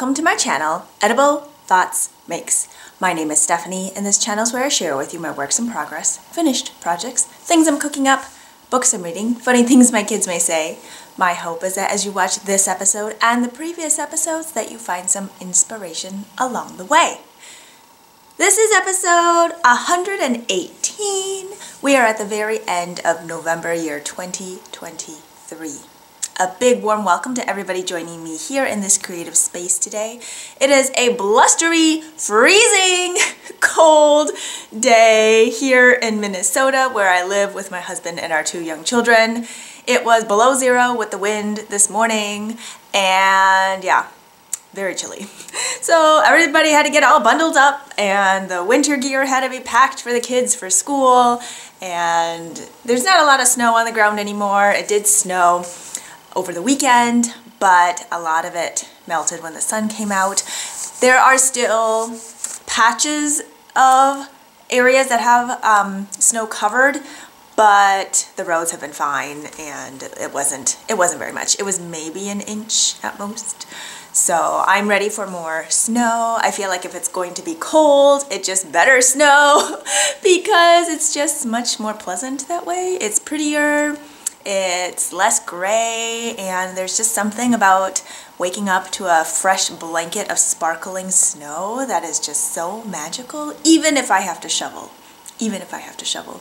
welcome to my channel, Edible Thoughts Makes. My name is Stephanie and this channel is where I share with you my works in progress, finished projects, things I'm cooking up, books I'm reading, funny things my kids may say. My hope is that as you watch this episode and the previous episodes that you find some inspiration along the way. This is episode 118. We are at the very end of November year 2023 a big warm welcome to everybody joining me here in this creative space today. It is a blustery, freezing, cold day here in Minnesota where I live with my husband and our two young children. It was below zero with the wind this morning and yeah, very chilly. So everybody had to get all bundled up and the winter gear had to be packed for the kids for school and there's not a lot of snow on the ground anymore. It did snow over the weekend, but a lot of it melted when the sun came out. There are still patches of areas that have um, snow covered, but the roads have been fine and it wasn't it wasn't very much. It was maybe an inch at most. So I'm ready for more snow. I feel like if it's going to be cold, it just better snow because it's just much more pleasant that way. It's prettier it's less gray and there's just something about waking up to a fresh blanket of sparkling snow that is just so magical, even if I have to shovel. Even if I have to shovel.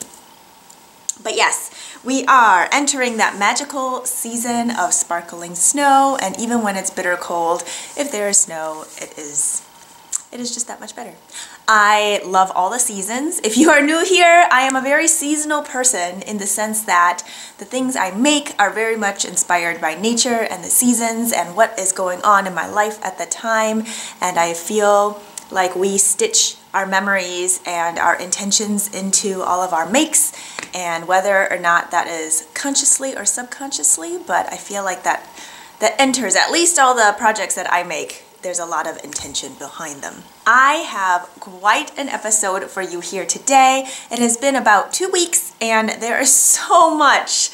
But yes, we are entering that magical season of sparkling snow and even when it's bitter cold, if there is snow, it is it is just that much better. I love all the seasons. If you are new here, I am a very seasonal person in the sense that the things I make are very much inspired by nature and the seasons and what is going on in my life at the time. And I feel like we stitch our memories and our intentions into all of our makes and whether or not that is consciously or subconsciously, but I feel like that that enters at least all the projects that I make there's a lot of intention behind them. I have quite an episode for you here today. It has been about two weeks and there is so much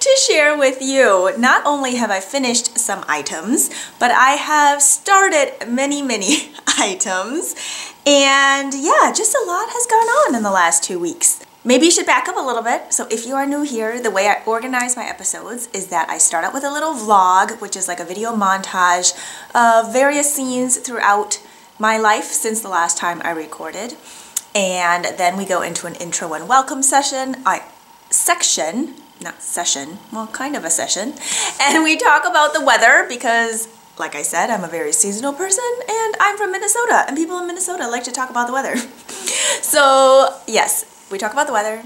to share with you. Not only have I finished some items, but I have started many, many items. And yeah, just a lot has gone on in the last two weeks. Maybe you should back up a little bit. So if you are new here, the way I organize my episodes is that I start out with a little vlog, which is like a video montage of various scenes throughout my life since the last time I recorded. And then we go into an intro and welcome session, I, section, not session, well, kind of a session. And we talk about the weather because like I said, I'm a very seasonal person and I'm from Minnesota and people in Minnesota like to talk about the weather. so yes, we talk about the weather.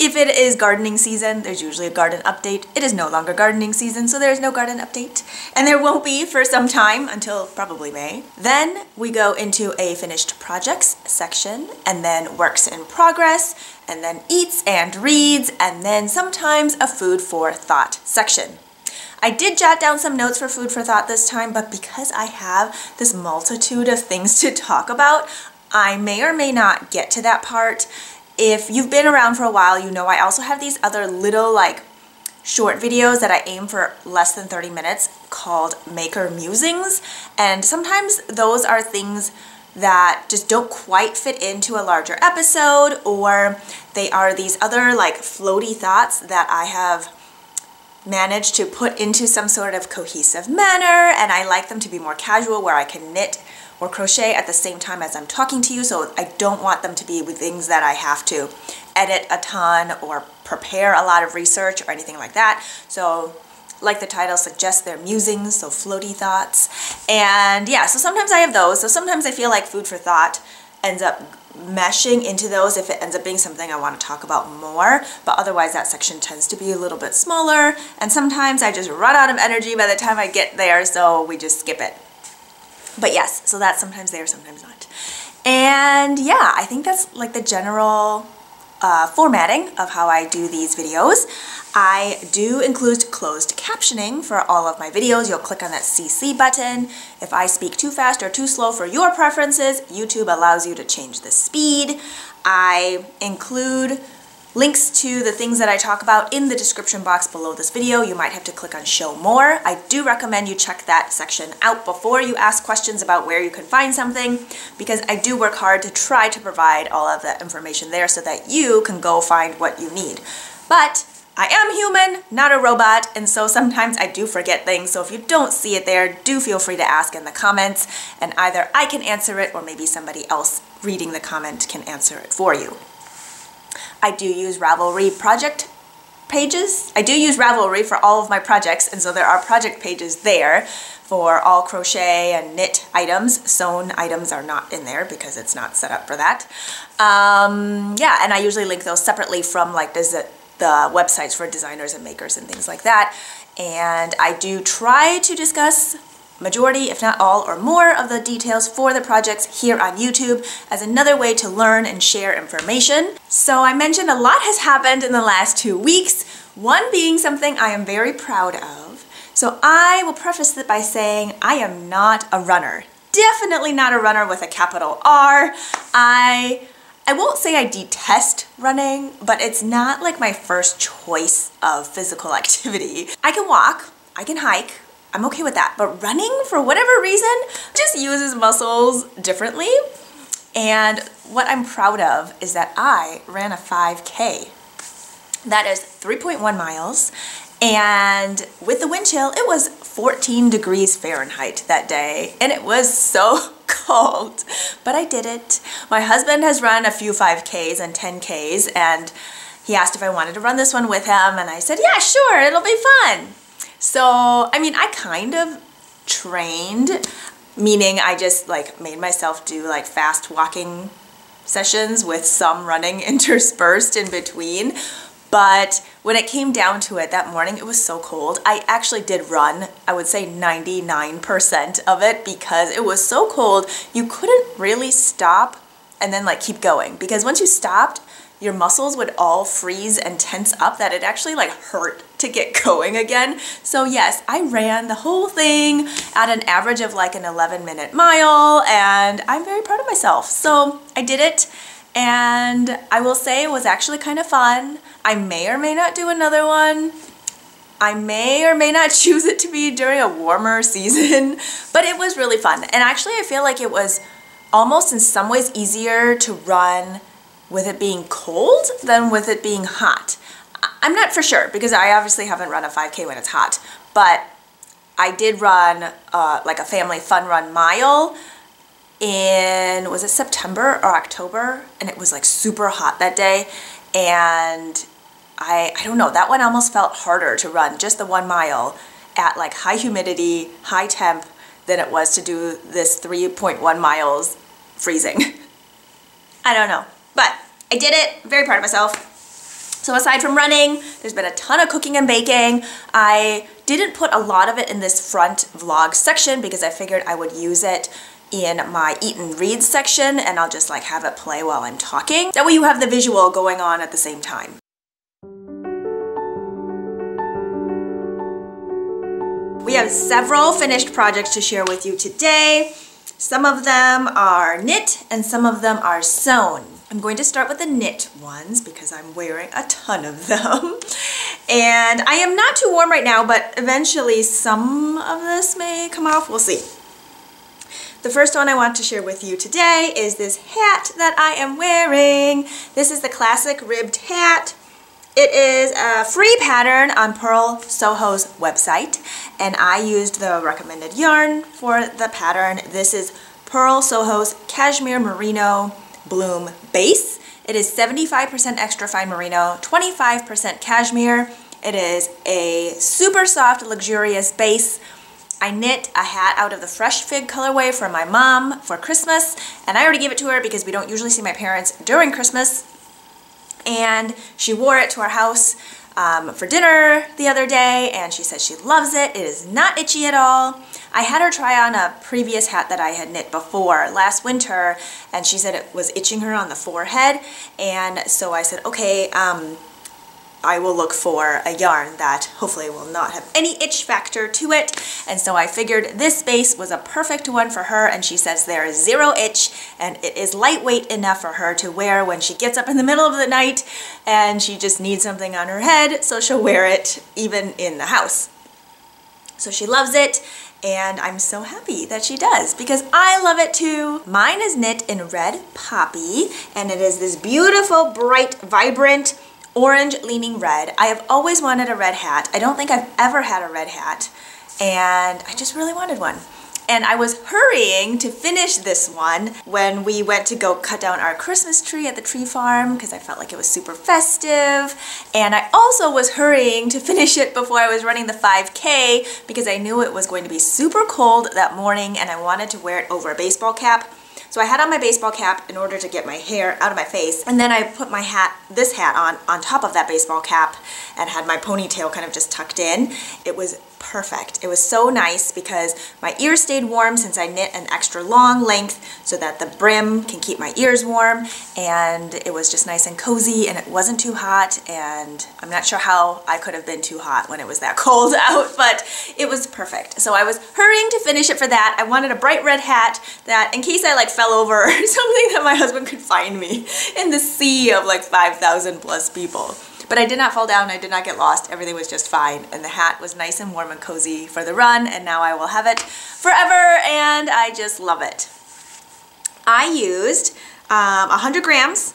If it is gardening season, there's usually a garden update. It is no longer gardening season, so there's no garden update. And there won't be for some time until probably May. Then we go into a finished projects section, and then works in progress, and then eats and reads, and then sometimes a food for thought section. I did jot down some notes for food for thought this time, but because I have this multitude of things to talk about, I may or may not get to that part if you've been around for a while, you know I also have these other little like short videos that I aim for less than 30 minutes called Maker Musings. And sometimes those are things that just don't quite fit into a larger episode or they are these other like floaty thoughts that I have managed to put into some sort of cohesive manner and I like them to be more casual where I can knit or crochet at the same time as I'm talking to you so I don't want them to be with things that I have to edit a ton or prepare a lot of research or anything like that. So like the title suggests, they're musings, so floaty thoughts. And yeah, so sometimes I have those. So sometimes I feel like food for thought ends up meshing into those if it ends up being something I want to talk about more. But otherwise that section tends to be a little bit smaller. And sometimes I just run out of energy by the time I get there, so we just skip it. But yes, so that's sometimes there, sometimes not. And yeah, I think that's like the general uh, formatting of how I do these videos. I do include closed captioning for all of my videos. You'll click on that CC button. If I speak too fast or too slow for your preferences, YouTube allows you to change the speed. I include links to the things that I talk about in the description box below this video. You might have to click on show more. I do recommend you check that section out before you ask questions about where you can find something because I do work hard to try to provide all of that information there so that you can go find what you need. But I am human, not a robot, and so sometimes I do forget things, so if you don't see it there, do feel free to ask in the comments, and either I can answer it or maybe somebody else reading the comment can answer it for you. I do use Ravelry project pages. I do use Ravelry for all of my projects, and so there are project pages there for all crochet and knit items. Sewn items are not in there because it's not set up for that. Um, yeah, and I usually link those separately from like the, the websites for designers and makers and things like that. And I do try to discuss majority, if not all or more of the details for the projects here on YouTube as another way to learn and share information. So I mentioned a lot has happened in the last two weeks, one being something I am very proud of. So I will preface it by saying I am not a runner. Definitely not a runner with a capital R. I I won't say I detest running, but it's not like my first choice of physical activity. I can walk, I can hike, I'm okay with that. But running, for whatever reason, just uses muscles differently. And what I'm proud of is that I ran a 5K. That is 3.1 miles. And with the wind chill, it was 14 degrees Fahrenheit that day. And it was so cold, but I did it. My husband has run a few 5Ks and 10Ks, and he asked if I wanted to run this one with him. And I said, yeah, sure, it'll be fun. So, I mean, I kind of trained, meaning I just like made myself do like fast walking sessions with some running interspersed in between. But when it came down to it that morning, it was so cold. I actually did run, I would say 99% of it because it was so cold, you couldn't really stop and then like keep going. Because once you stopped, your muscles would all freeze and tense up that it actually like hurt to get going again. So yes, I ran the whole thing at an average of like an 11 minute mile and I'm very proud of myself. So I did it and I will say it was actually kind of fun. I may or may not do another one. I may or may not choose it to be during a warmer season, but it was really fun. And actually I feel like it was almost in some ways easier to run with it being cold than with it being hot. I'm not for sure because I obviously haven't run a 5K when it's hot, but I did run uh, like a family fun run mile in, was it September or October? And it was like super hot that day. And I, I don't know, that one almost felt harder to run, just the one mile at like high humidity, high temp, than it was to do this 3.1 miles freezing. I don't know, but I did it, very proud of myself. So aside from running, there's been a ton of cooking and baking. I didn't put a lot of it in this front vlog section because I figured I would use it in my eat and read section and I'll just like have it play while I'm talking. That way you have the visual going on at the same time. We have several finished projects to share with you today. Some of them are knit and some of them are sewn. I'm going to start with the knit ones because I'm wearing a ton of them. and I am not too warm right now, but eventually some of this may come off. We'll see. The first one I want to share with you today is this hat that I am wearing. This is the classic ribbed hat. It is a free pattern on Purl Soho's website, and I used the recommended yarn for the pattern. This is Purl Soho's Cashmere Merino Bloom Base. It is 75% extra fine merino, 25% cashmere. It is a super soft, luxurious base. I knit a hat out of the Fresh Fig colorway for my mom for Christmas, and I already gave it to her because we don't usually see my parents during Christmas and she wore it to our house um, for dinner the other day and she said she loves it. It is not itchy at all. I had her try on a previous hat that I had knit before last winter and she said it was itching her on the forehead and so I said okay um, I will look for a yarn that hopefully will not have any itch factor to it. And so I figured this base was a perfect one for her and she says there is zero itch and it is lightweight enough for her to wear when she gets up in the middle of the night and she just needs something on her head so she'll wear it even in the house. So she loves it and I'm so happy that she does because I love it too. Mine is knit in red poppy and it is this beautiful, bright, vibrant, orange leaning red. I have always wanted a red hat. I don't think I've ever had a red hat and I just really wanted one. And I was hurrying to finish this one when we went to go cut down our Christmas tree at the tree farm because I felt like it was super festive. And I also was hurrying to finish it before I was running the 5K because I knew it was going to be super cold that morning and I wanted to wear it over a baseball cap. So I had on my baseball cap in order to get my hair out of my face. And then I put my hat, this hat on, on top of that baseball cap and had my ponytail kind of just tucked in. It was perfect. It was so nice because my ears stayed warm since I knit an extra long length so that the brim can keep my ears warm and it was just nice and cozy and it wasn't too hot and I'm not sure how I could have been too hot when it was that cold out but it was perfect. So I was hurrying to finish it for that. I wanted a bright red hat that in case I like fell over something that my husband could find me in the sea of like 5,000 plus people. But I did not fall down, I did not get lost, everything was just fine, and the hat was nice and warm and cozy for the run, and now I will have it forever, and I just love it. I used um, 100 grams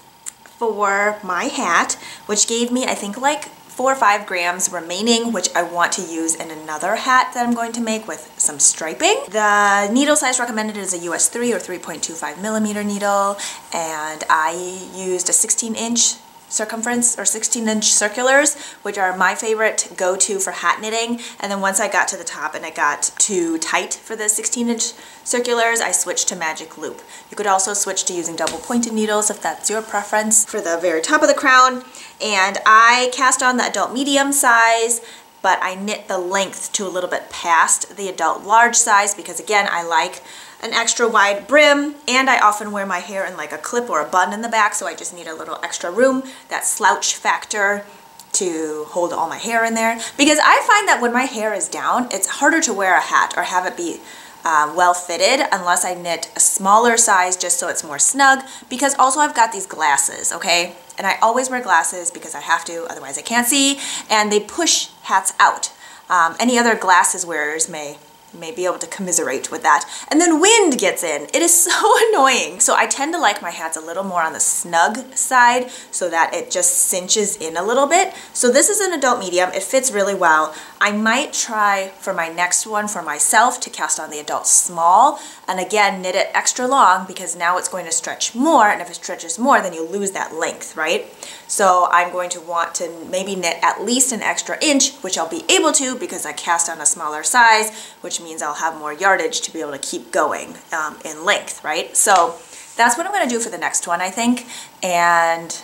for my hat, which gave me, I think, like four or five grams remaining, which I want to use in another hat that I'm going to make with some striping. The needle size recommended is a US 3 or 3.25 millimeter needle, and I used a 16 inch circumference or 16 inch circulars, which are my favorite go-to for hat knitting. And then once I got to the top and it got too tight for the 16 inch circulars, I switched to magic loop. You could also switch to using double pointed needles if that's your preference for the very top of the crown. And I cast on the adult medium size but I knit the length to a little bit past the adult large size because again, I like an extra wide brim, and I often wear my hair in like a clip or a bun in the back, so I just need a little extra room, that slouch factor to hold all my hair in there. Because I find that when my hair is down, it's harder to wear a hat or have it be uh, well fitted unless I knit a smaller size just so it's more snug because also I've got these glasses, okay? And I always wear glasses because I have to, otherwise I can't see, and they push hats out. Um, any other glasses wearers may may be able to commiserate with that. And then wind gets in. It is so annoying. So I tend to like my hats a little more on the snug side so that it just cinches in a little bit. So this is an adult medium. It fits really well. I might try for my next one for myself to cast on the adult small and again knit it extra long because now it's going to stretch more and if it stretches more then you lose that length, right? So I'm going to want to maybe knit at least an extra inch, which I'll be able to because I cast on a smaller size, which means I'll have more yardage to be able to keep going um, in length, right? So that's what I'm gonna do for the next one, I think, and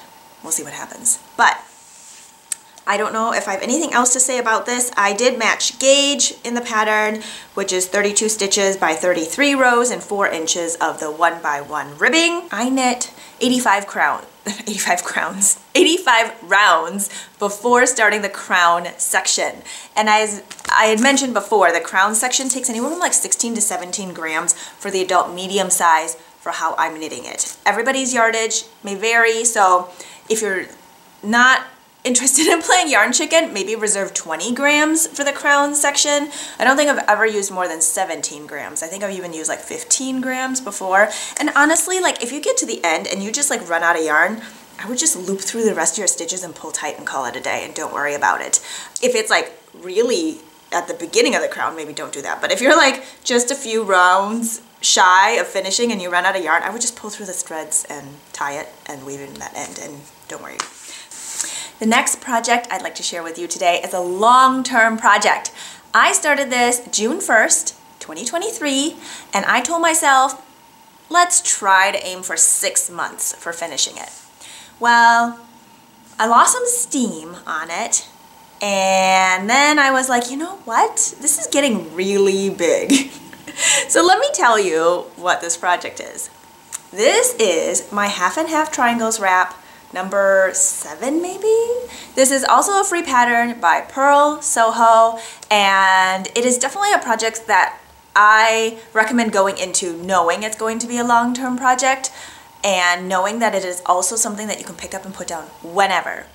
we'll see what happens. But I don't know if I have anything else to say about this. I did match gauge in the pattern, which is 32 stitches by 33 rows and 4 inches of the 1 by 1 ribbing. I knit 85 crown, 85 crowns, 85 rounds before starting the crown section. And as I had mentioned before, the crown section takes anywhere from like 16 to 17 grams for the adult medium size for how I'm knitting it. Everybody's yardage may vary, so if you're not interested in playing yarn chicken, maybe reserve 20 grams for the crown section. I don't think I've ever used more than 17 grams. I think I've even used like 15 grams before. And honestly, like if you get to the end and you just like run out of yarn, I would just loop through the rest of your stitches and pull tight and call it a day and don't worry about it. If it's like really at the beginning of the crown, maybe don't do that. But if you're like just a few rounds shy of finishing and you run out of yarn, I would just pull through the threads and tie it and weave in that end and don't worry. The next project I'd like to share with you today is a long-term project. I started this June 1st, 2023, and I told myself, let's try to aim for six months for finishing it. Well, I lost some steam on it, and then I was like, you know what? This is getting really big. so let me tell you what this project is. This is my half and half triangles wrap number seven maybe? This is also a free pattern by Purl Soho and it is definitely a project that I recommend going into knowing it's going to be a long-term project and knowing that it is also something that you can pick up and put down whenever.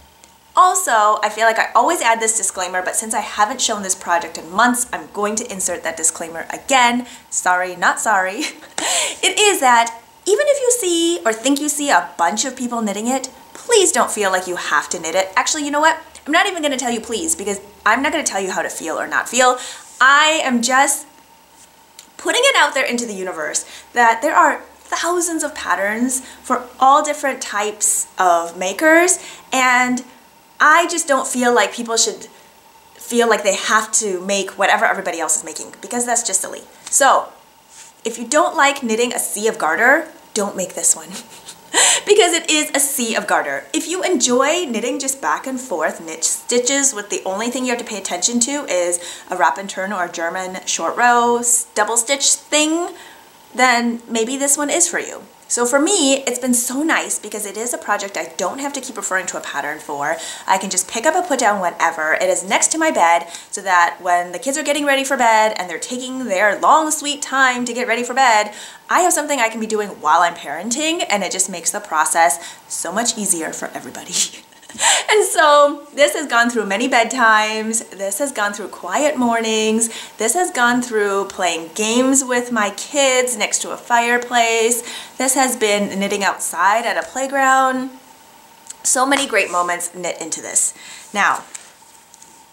Also, I feel like I always add this disclaimer, but since I haven't shown this project in months, I'm going to insert that disclaimer again. Sorry, not sorry. it is that even if you see or think you see a bunch of people knitting it, please don't feel like you have to knit it. Actually, you know what? I'm not even gonna tell you please because I'm not gonna tell you how to feel or not feel. I am just putting it out there into the universe that there are thousands of patterns for all different types of makers and I just don't feel like people should feel like they have to make whatever everybody else is making because that's just silly. So if you don't like knitting a sea of garter, don't make this one. because it is a sea of garter. If you enjoy knitting just back and forth knit stitches with the only thing you have to pay attention to is a wrap and turn or a German short row double stitch thing, then maybe this one is for you. So for me, it's been so nice because it is a project I don't have to keep referring to a pattern for. I can just pick up and put down whatever. It is next to my bed so that when the kids are getting ready for bed and they're taking their long, sweet time to get ready for bed, I have something I can be doing while I'm parenting and it just makes the process so much easier for everybody. and so this has gone through many bedtimes. This has gone through quiet mornings. This has gone through playing games with my kids next to a fireplace. This has been knitting outside at a playground. So many great moments knit into this. Now,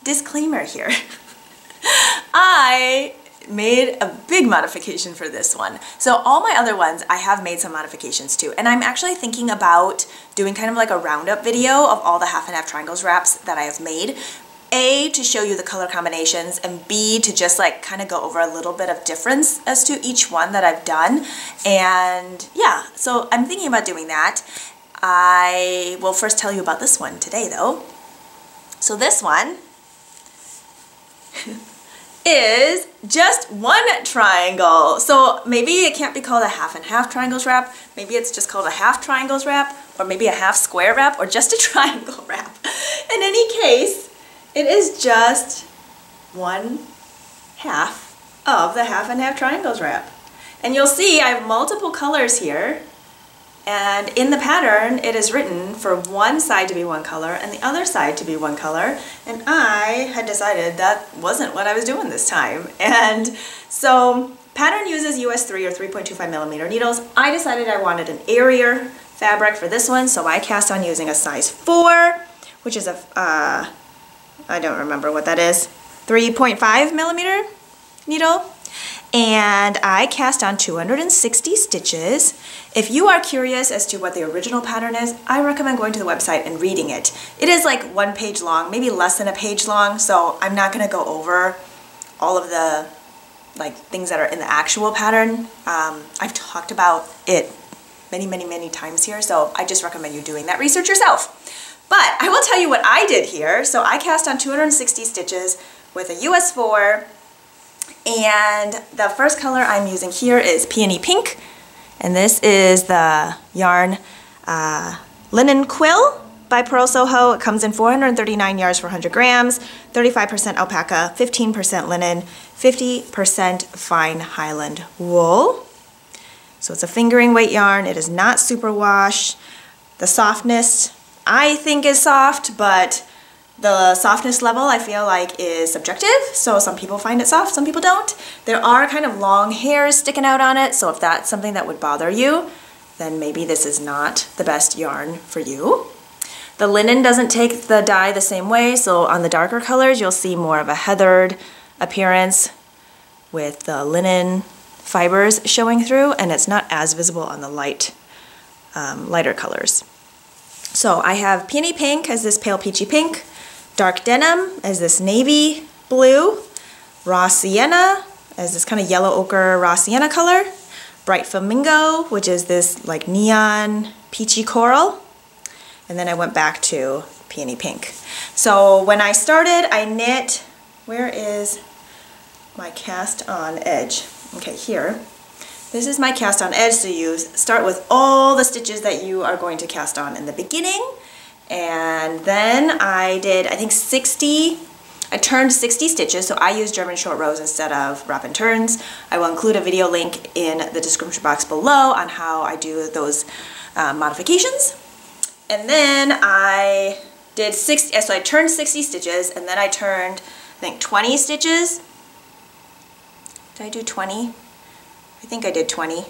disclaimer here. I made a big modification for this one. So all my other ones, I have made some modifications too. And I'm actually thinking about doing kind of like a roundup video of all the half and half triangles wraps that I have made. A, to show you the color combinations, and B, to just like kind of go over a little bit of difference as to each one that I've done. And yeah, so I'm thinking about doing that. I will first tell you about this one today though. So this one is just one triangle. So maybe it can't be called a half and half triangles wrap. Maybe it's just called a half triangles wrap or maybe a half square wrap or just a triangle wrap. In any case, it is just one half of the half and half triangles wrap. And you'll see I have multiple colors here And in the pattern, it is written for one side to be one color and the other side to be one color. And I had decided that wasn't what I was doing this time. And so pattern uses US 3 or 3.25 millimeter needles. I decided I wanted an airier fabric for this one, so I cast on using a size 4, which is a, uh, I don't remember what that is, 3.5 millimeter needle and I cast on 260 stitches. If you are curious as to what the original pattern is, I recommend going to the website and reading it. It is like one page long, maybe less than a page long, so I'm not gonna go over all of the like things that are in the actual pattern. Um, I've talked about it many, many, many times here, so I just recommend you doing that research yourself. But I will tell you what I did here. So I cast on 260 stitches with a US 4 and the first color I'm using here is Peony Pink. And this is the yarn uh, Linen Quill by Purl Soho. It comes in 439 yards for 100 grams, 35% alpaca, 15% linen, 50% fine Highland wool. So it's a fingering weight yarn. It is not super wash. The softness I think is soft, but the softness level I feel like is subjective, so some people find it soft, some people don't. There are kind of long hairs sticking out on it, so if that's something that would bother you, then maybe this is not the best yarn for you. The linen doesn't take the dye the same way, so on the darker colors you'll see more of a heathered appearance with the linen fibers showing through, and it's not as visible on the light, um, lighter colors. So I have Peony Pink as this pale peachy pink, Dark Denim as this navy blue. Raw Sienna as this kind of yellow ochre raw sienna color. Bright Flamingo, which is this like neon peachy coral. And then I went back to Peony Pink. So when I started, I knit, where is my cast on edge? Okay, here. This is my cast on edge, so you start with all the stitches that you are going to cast on in the beginning and then I did, I think 60, I turned 60 stitches, so I used German short rows instead of wrap and turns. I will include a video link in the description box below on how I do those uh, modifications. And then I did 60, so I turned 60 stitches, and then I turned, I think 20 stitches. Did I do 20? I think I did 20.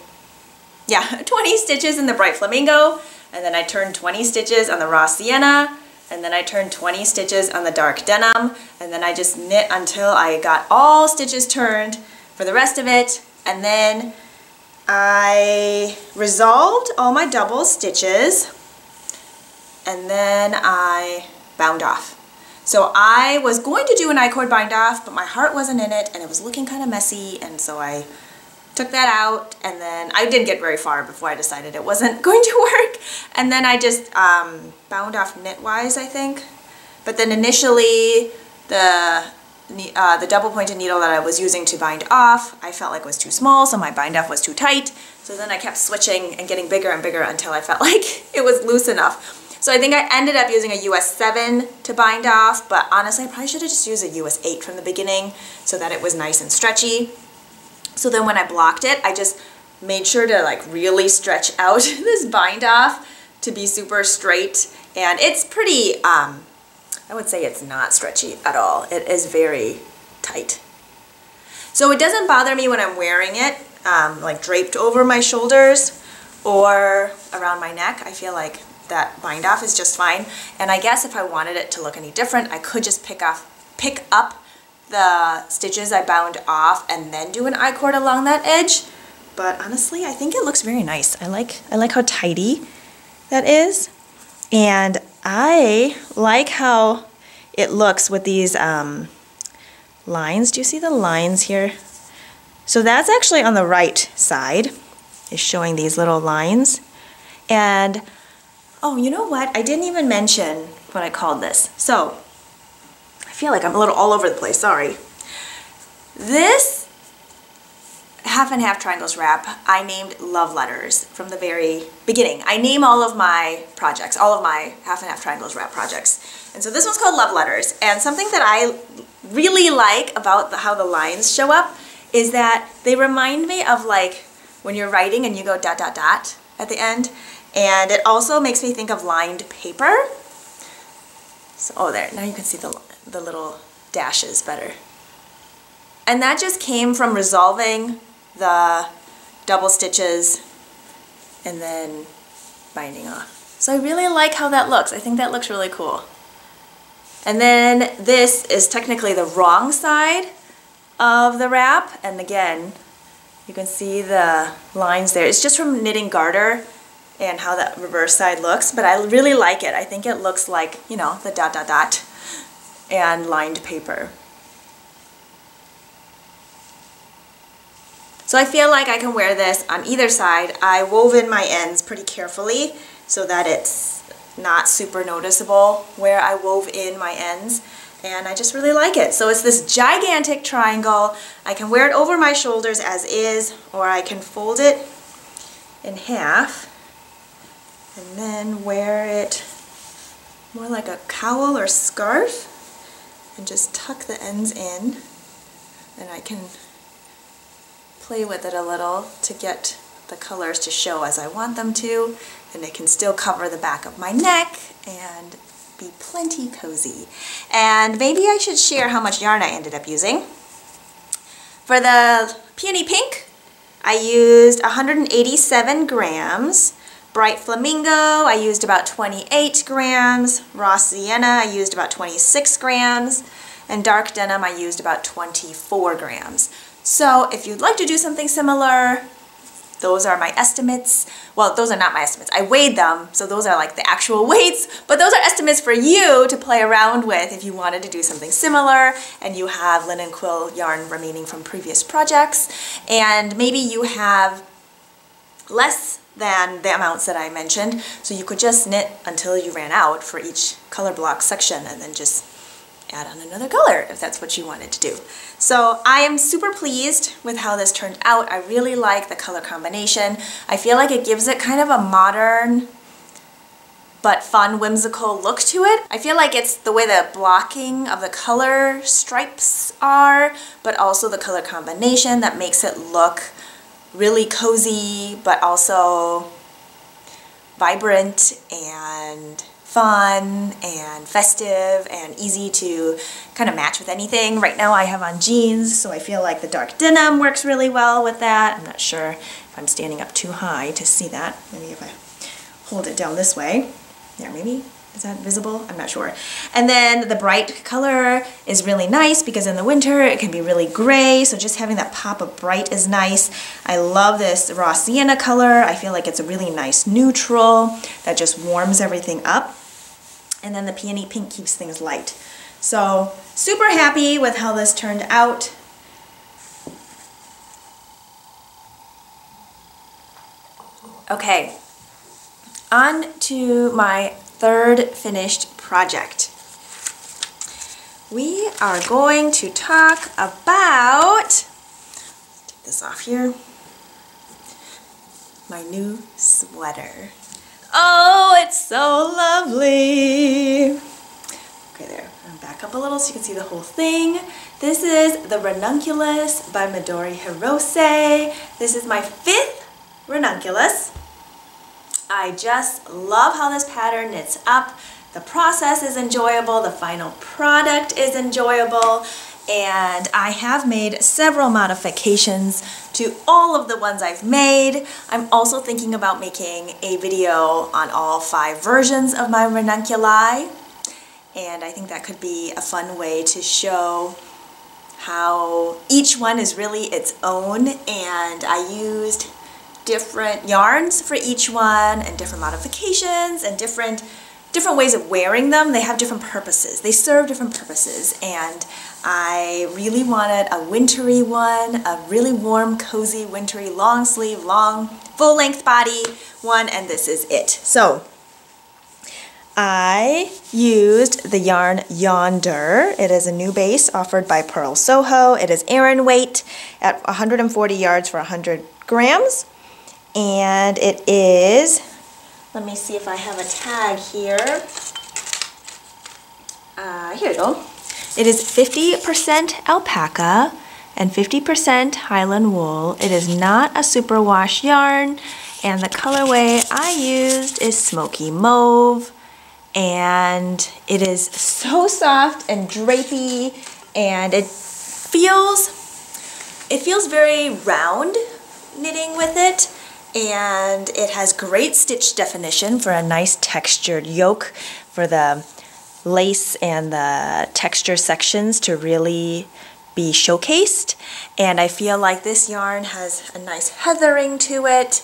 Yeah, 20 stitches in the Bright Flamingo, and then I turned 20 stitches on the raw sienna, and then I turned 20 stitches on the dark denim, and then I just knit until I got all stitches turned for the rest of it, and then I resolved all my double stitches, and then I bound off. So I was going to do an I-cord bind off, but my heart wasn't in it, and it was looking kind of messy, and so I took that out and then I didn't get very far before I decided it wasn't going to work. And then I just um, bound off knitwise I think. But then initially the uh, the double pointed needle that I was using to bind off I felt like was too small so my bind off was too tight. So then I kept switching and getting bigger and bigger until I felt like it was loose enough. So I think I ended up using a US 7 to bind off but honestly I probably should have just used a US 8 from the beginning so that it was nice and stretchy so then when I blocked it, I just made sure to like really stretch out this bind off to be super straight. And it's pretty, um, I would say it's not stretchy at all. It is very tight. So it doesn't bother me when I'm wearing it, um, like draped over my shoulders or around my neck. I feel like that bind off is just fine. And I guess if I wanted it to look any different, I could just pick off, pick up the stitches I bound off and then do an I-cord along that edge. But honestly, I think it looks very nice. I like, I like how tidy that is. And I like how it looks with these um, lines. Do you see the lines here? So that's actually on the right side is showing these little lines. And, oh, you know what? I didn't even mention what I called this. So feel like I'm a little all over the place, sorry. This half and half triangles wrap I named love letters from the very beginning. I name all of my projects, all of my half and half triangles wrap projects. And so this one's called love letters. And something that I really like about the, how the lines show up is that they remind me of like when you're writing and you go dot dot dot at the end. And it also makes me think of lined paper. So, oh, there, now you can see the, the little dashes better. And that just came from resolving the double stitches and then binding off. So I really like how that looks. I think that looks really cool. And then this is technically the wrong side of the wrap. And again, you can see the lines there. It's just from Knitting Garter and how that reverse side looks, but I really like it. I think it looks like, you know, the dot dot dot and lined paper. So I feel like I can wear this on either side. I wove in my ends pretty carefully so that it's not super noticeable where I wove in my ends and I just really like it. So it's this gigantic triangle. I can wear it over my shoulders as is or I can fold it in half and then wear it more like a cowl or scarf and just tuck the ends in and I can play with it a little to get the colors to show as I want them to and it can still cover the back of my neck and be plenty cozy. And maybe I should share how much yarn I ended up using. For the Peony Pink, I used 187 grams. Bright Flamingo, I used about 28 grams. Raw Sienna, I used about 26 grams. And Dark Denim, I used about 24 grams. So if you'd like to do something similar, those are my estimates. Well, those are not my estimates. I weighed them, so those are like the actual weights, but those are estimates for you to play around with if you wanted to do something similar and you have linen quill yarn remaining from previous projects. And maybe you have less than the amounts that I mentioned, so you could just knit until you ran out for each color block section and then just add on another color if that's what you wanted to do. So I am super pleased with how this turned out. I really like the color combination. I feel like it gives it kind of a modern but fun, whimsical look to it. I feel like it's the way the blocking of the color stripes are, but also the color combination that makes it look really cozy, but also vibrant and fun and festive and easy to kind of match with anything. Right now I have on jeans, so I feel like the dark denim works really well with that. I'm not sure if I'm standing up too high to see that. Maybe if I hold it down this way. There, maybe. Is that visible? I'm not sure. And then the bright color is really nice because in the winter it can be really gray, so just having that pop of bright is nice. I love this raw sienna color. I feel like it's a really nice neutral that just warms everything up and then the peony pink keeps things light. So super happy with how this turned out. Okay, on to my third finished project. We are going to talk about, take this off here, my new sweater. Oh, it's so lovely. Okay, there. I'll back up a little so you can see the whole thing. This is the Ranunculus by Midori Hirose. This is my fifth ranunculus. I just love how this pattern knits up. The process is enjoyable, the final product is enjoyable, and I have made several modifications to all of the ones I've made. I'm also thinking about making a video on all five versions of my ranunculi and I think that could be a fun way to show how each one is really its own and I used different yarns for each one and different modifications and different different ways of wearing them. They have different purposes. They serve different purposes and I really wanted a wintry one, a really warm, cozy, wintry, long sleeve, long, full length body one, and this is it. So I used the yarn Yonder. It is a new base offered by Purl Soho. It is Aran weight at 140 yards for 100 grams. And it is, let me see if I have a tag here. Uh, here we go. It is 50% alpaca and 50% Highland wool. It is not a superwash yarn And the colorway I used is Smoky Mauve. And it is so soft and drapey and it feels, it feels very round knitting with it and it has great stitch definition for a nice textured yoke for the lace and the texture sections to really be showcased. And I feel like this yarn has a nice heathering to it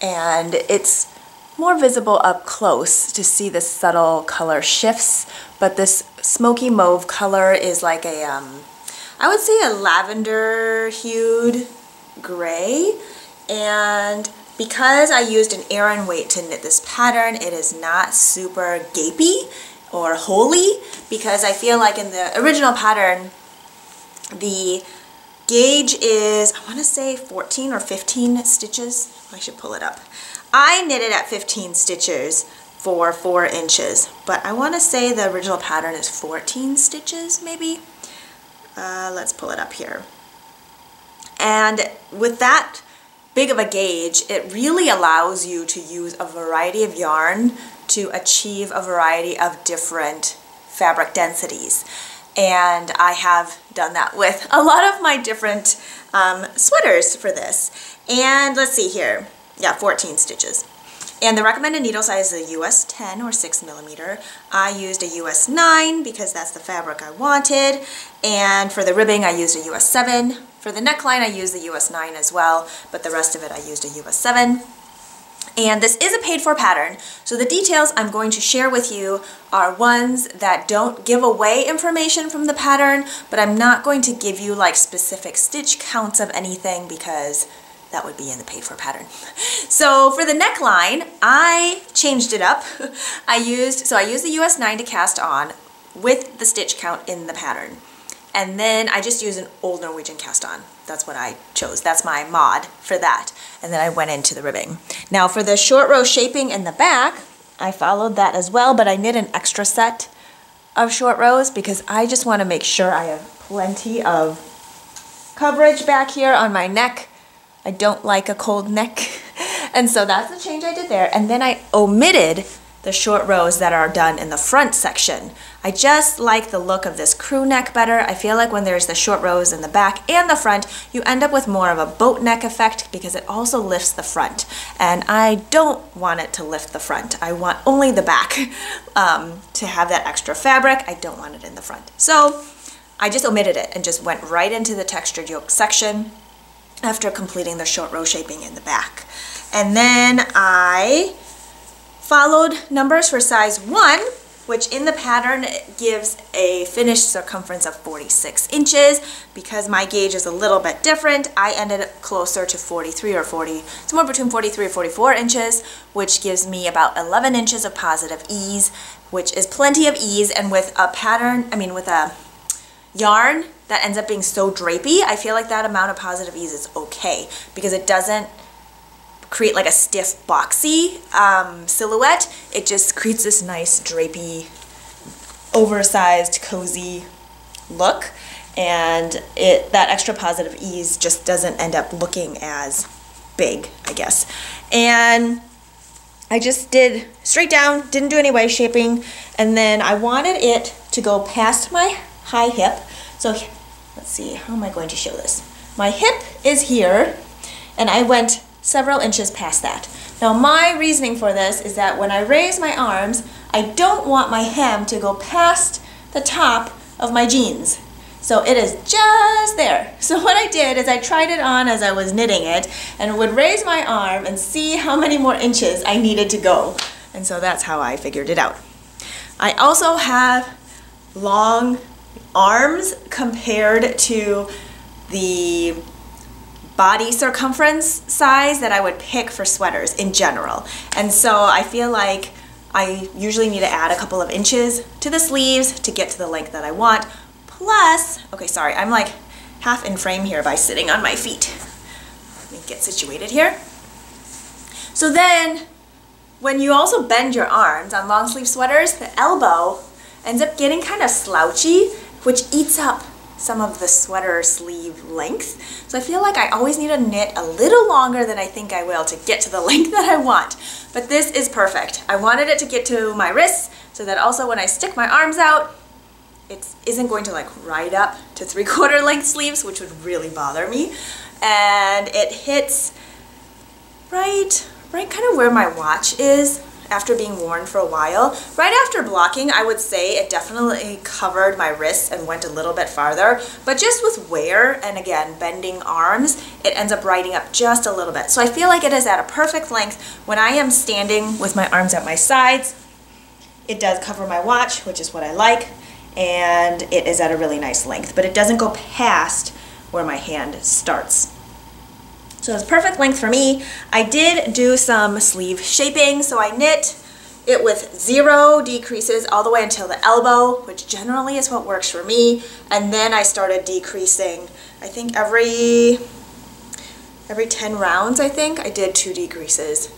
and it's more visible up close to see the subtle color shifts but this smoky mauve color is like a um, I would say a lavender hued gray and because I used an Aran weight to knit this pattern it is not super gapey or holey because I feel like in the original pattern the gauge is I want to say 14 or 15 stitches. I should pull it up. I knitted at 15 stitches for four inches but I want to say the original pattern is 14 stitches maybe. Uh, let's pull it up here. And with that big of a gauge it really allows you to use a variety of yarn to achieve a variety of different fabric densities. And I have done that with a lot of my different um, sweaters for this. And let's see here, yeah, 14 stitches. And the recommended needle size is a US 10 or 6 millimeter. I used a US 9 because that's the fabric I wanted. And for the ribbing, I used a US 7. For the neckline, I used the US 9 as well, but the rest of it I used a US 7. And this is a paid for pattern, so the details I'm going to share with you are ones that don't give away information from the pattern, but I'm not going to give you like specific stitch counts of anything because that would be in the paid for pattern. So for the neckline, I changed it up. I used, so I used the US 9 to cast on with the stitch count in the pattern. And then I just use an old Norwegian cast on. That's what I chose. That's my mod for that. And then I went into the ribbing. Now for the short row shaping in the back, I followed that as well, but I knit an extra set of short rows because I just want to make sure I have plenty of coverage back here on my neck. I don't like a cold neck. And so that's the change I did there. And then I omitted the short rows that are done in the front section. I just like the look of this crew neck better. I feel like when there's the short rows in the back and the front, you end up with more of a boat neck effect because it also lifts the front. And I don't want it to lift the front. I want only the back um, to have that extra fabric. I don't want it in the front. So I just omitted it and just went right into the textured yoke section after completing the short row shaping in the back. And then I Followed numbers for size 1, which in the pattern gives a finished circumference of 46 inches. Because my gauge is a little bit different, I ended up closer to 43 or 40, somewhere between 43 or 44 inches, which gives me about 11 inches of positive ease, which is plenty of ease. And with a pattern, I mean with a yarn that ends up being so drapey, I feel like that amount of positive ease is okay because it doesn't create like a stiff boxy um, silhouette. It just creates this nice drapey, oversized, cozy look. And it that extra positive ease just doesn't end up looking as big, I guess. And I just did straight down, didn't do any way shaping, and then I wanted it to go past my high hip. So let's see, how am I going to show this? My hip is here, and I went several inches past that. Now my reasoning for this is that when I raise my arms, I don't want my hem to go past the top of my jeans. So it is just there. So what I did is I tried it on as I was knitting it and would raise my arm and see how many more inches I needed to go. And so that's how I figured it out. I also have long arms compared to the body circumference size that I would pick for sweaters in general. And so I feel like I usually need to add a couple of inches to the sleeves to get to the length that I want. Plus, okay, sorry, I'm like half in frame here by sitting on my feet. Let me get situated here. So then, when you also bend your arms on long sleeve sweaters, the elbow ends up getting kind of slouchy, which eats up some of the sweater sleeve length. So I feel like I always need to knit a little longer than I think I will to get to the length that I want. But this is perfect. I wanted it to get to my wrists so that also when I stick my arms out, it isn't going to like ride up to three quarter length sleeves, which would really bother me. And it hits right, right kind of where my watch is after being worn for a while. Right after blocking, I would say it definitely covered my wrists and went a little bit farther, but just with wear and again, bending arms, it ends up riding up just a little bit. So I feel like it is at a perfect length when I am standing with my arms at my sides. It does cover my watch, which is what I like, and it is at a really nice length, but it doesn't go past where my hand starts. So it's perfect length for me. I did do some sleeve shaping, so I knit it with zero decreases all the way until the elbow, which generally is what works for me. And then I started decreasing, I think every, every 10 rounds, I think, I did two decreases.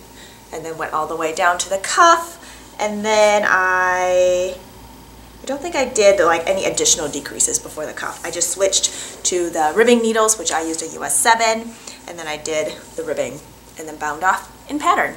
And then went all the way down to the cuff. And then I I don't think I did like any additional decreases before the cuff. I just switched to the ribbing needles, which I used a US 7, and then I did the ribbing and then bound off in pattern.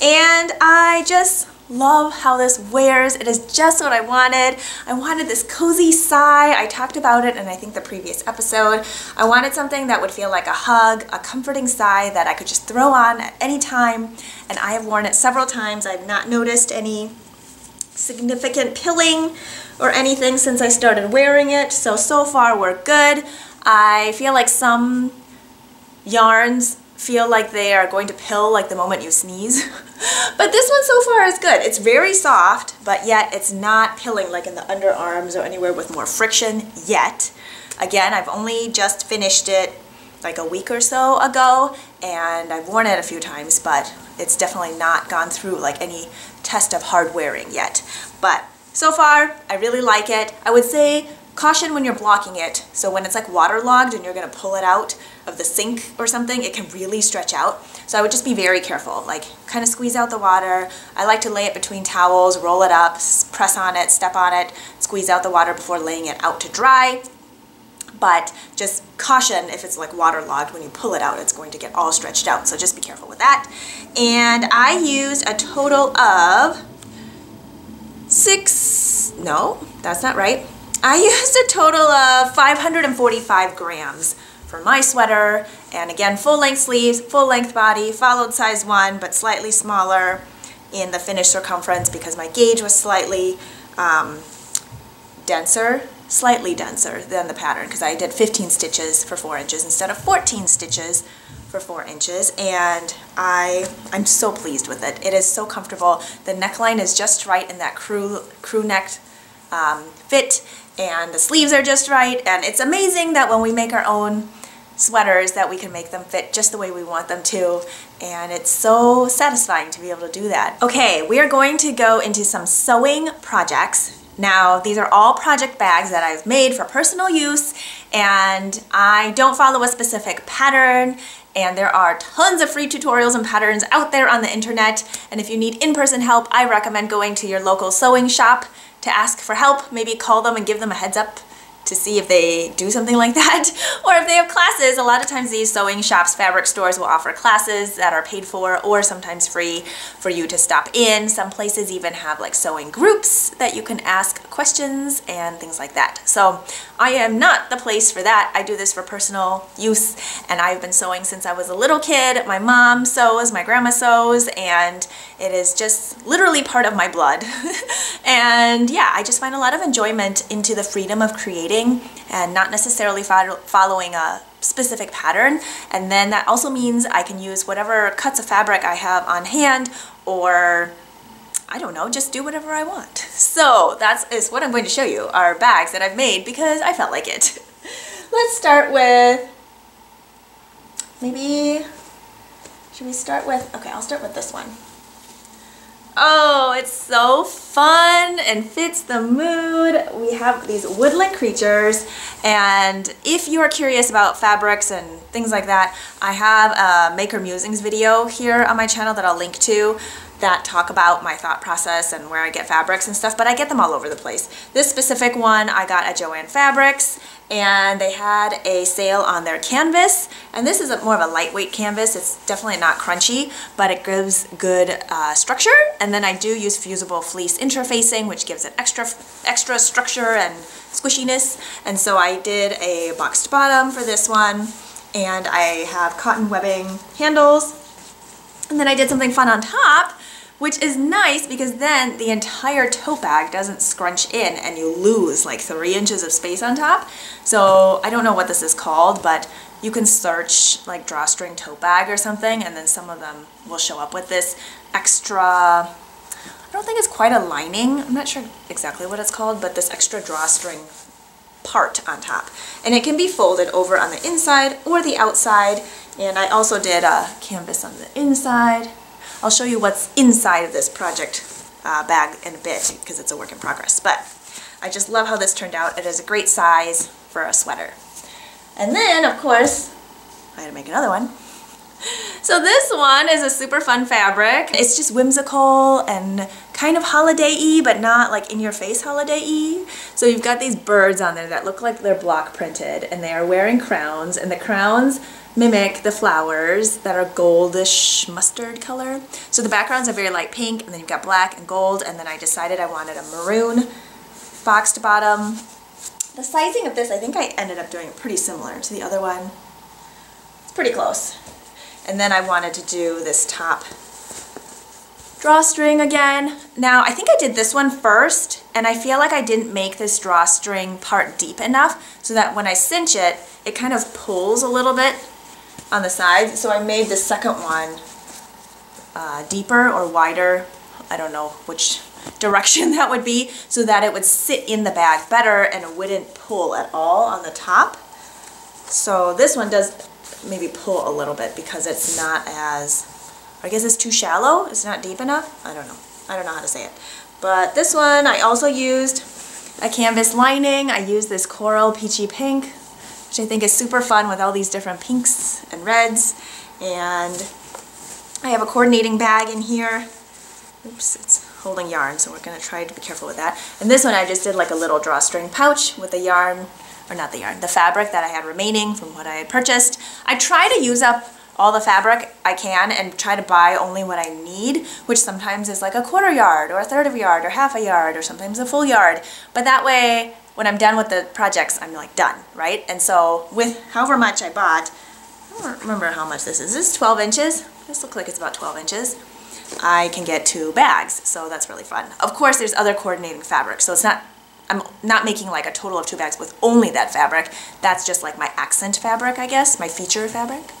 And I just love how this wears. It is just what I wanted. I wanted this cozy sigh. I talked about it in I think the previous episode. I wanted something that would feel like a hug, a comforting sigh that I could just throw on at any time. And I have worn it several times. I've not noticed any significant pilling or anything since I started wearing it. So, so far we're good. I feel like some yarns feel like they are going to pill like the moment you sneeze. but this one so far is good. It's very soft, but yet it's not pilling like in the underarms or anywhere with more friction yet. Again, I've only just finished it like a week or so ago and I've worn it a few times, but it's definitely not gone through like any test of hard wearing yet. But so far, I really like it. I would say caution when you're blocking it. So when it's like waterlogged and you're gonna pull it out of the sink or something, it can really stretch out. So I would just be very careful, like kind of squeeze out the water. I like to lay it between towels, roll it up, press on it, step on it, squeeze out the water before laying it out to dry. But just caution if it's like waterlogged, when you pull it out, it's going to get all stretched out. So just be careful with that. And I used a total of six, no, that's not right. I used a total of 545 grams for my sweater and again full length sleeves, full length body, followed size 1 but slightly smaller in the finished circumference because my gauge was slightly um, denser, slightly denser than the pattern because I did 15 stitches for 4 inches instead of 14 stitches for 4 inches and I, I'm so pleased with it. It is so comfortable. The neckline is just right in that crew, crew neck um, fit and the sleeves are just right. And it's amazing that when we make our own sweaters that we can make them fit just the way we want them to. And it's so satisfying to be able to do that. Okay, we are going to go into some sewing projects. Now, these are all project bags that I've made for personal use and I don't follow a specific pattern. And there are tons of free tutorials and patterns out there on the internet. And if you need in-person help, I recommend going to your local sewing shop to ask for help, maybe call them and give them a heads up to see if they do something like that. or if they have classes, a lot of times these sewing shops, fabric stores will offer classes that are paid for or sometimes free for you to stop in. Some places even have like sewing groups that you can ask questions and things like that. So I am not the place for that. I do this for personal use and I've been sewing since I was a little kid. My mom sews, my grandma sews, and it is just literally part of my blood. and yeah, I just find a lot of enjoyment into the freedom of creating and not necessarily following a specific pattern. And then that also means I can use whatever cuts of fabric I have on hand or I don't know, just do whatever I want. So that's what I'm going to show you, are bags that I've made because I felt like it. Let's start with, maybe, should we start with, okay, I'll start with this one. Oh, it's so fun and fits the mood. We have these woodland creatures and if you are curious about fabrics and things like that, I have a Maker Musings video here on my channel that I'll link to that talk about my thought process and where I get fabrics and stuff, but I get them all over the place. This specific one I got at Joann Fabrics and they had a sale on their canvas. And this is a, more of a lightweight canvas. It's definitely not crunchy but it gives good uh, structure. And then I do use fusible fleece interfacing which gives it extra extra structure and squishiness. And so I did a boxed bottom for this one and I have cotton webbing handles. And then I did something fun on top which is nice because then the entire tote bag doesn't scrunch in and you lose like three inches of space on top. So I don't know what this is called, but you can search like drawstring tote bag or something and then some of them will show up with this extra, I don't think it's quite a lining, I'm not sure exactly what it's called, but this extra drawstring part on top. And it can be folded over on the inside or the outside. And I also did a canvas on the inside I'll show you what's inside of this project uh, bag in a bit because it's a work in progress. But I just love how this turned out. It is a great size for a sweater. And then, of course, I had to make another one. So this one is a super fun fabric. It's just whimsical and kind of holiday-y, but not like in-your-face holiday-y. So you've got these birds on there that look like they're block printed, and they are wearing crowns, and the crowns mimic the flowers that are goldish mustard color. So the backgrounds are very light pink and then you've got black and gold and then I decided I wanted a maroon boxed bottom. The sizing of this, I think I ended up doing pretty similar to the other one. It's pretty close. And then I wanted to do this top drawstring again. Now, I think I did this one first, and I feel like I didn't make this drawstring part deep enough so that when I cinch it, it kind of pulls a little bit on the sides. So I made the second one uh, deeper or wider. I don't know which direction that would be so that it would sit in the bag better and it wouldn't pull at all on the top. So this one does maybe pull a little bit because it's not as, I guess it's too shallow. It's not deep enough. I don't know. I don't know how to say it. But this one I also used a canvas lining. I used this coral peachy pink which I think is super fun with all these different pinks and reds. And I have a coordinating bag in here. Oops, it's holding yarn, so we're going to try to be careful with that. And this one I just did like a little drawstring pouch with the yarn, or not the yarn, the fabric that I had remaining from what I had purchased. I try to use up all the fabric I can and try to buy only what I need, which sometimes is like a quarter yard or a third of a yard or half a yard or sometimes a full yard. But that way when I'm done with the projects, I'm like done, right? And so with however much I bought, I don't remember how much this is. This is 12 inches. This looks like it's about 12 inches. I can get two bags, so that's really fun. Of course, there's other coordinating fabric, so it's not, I'm not making like a total of two bags with only that fabric. That's just like my accent fabric, I guess, my feature fabric.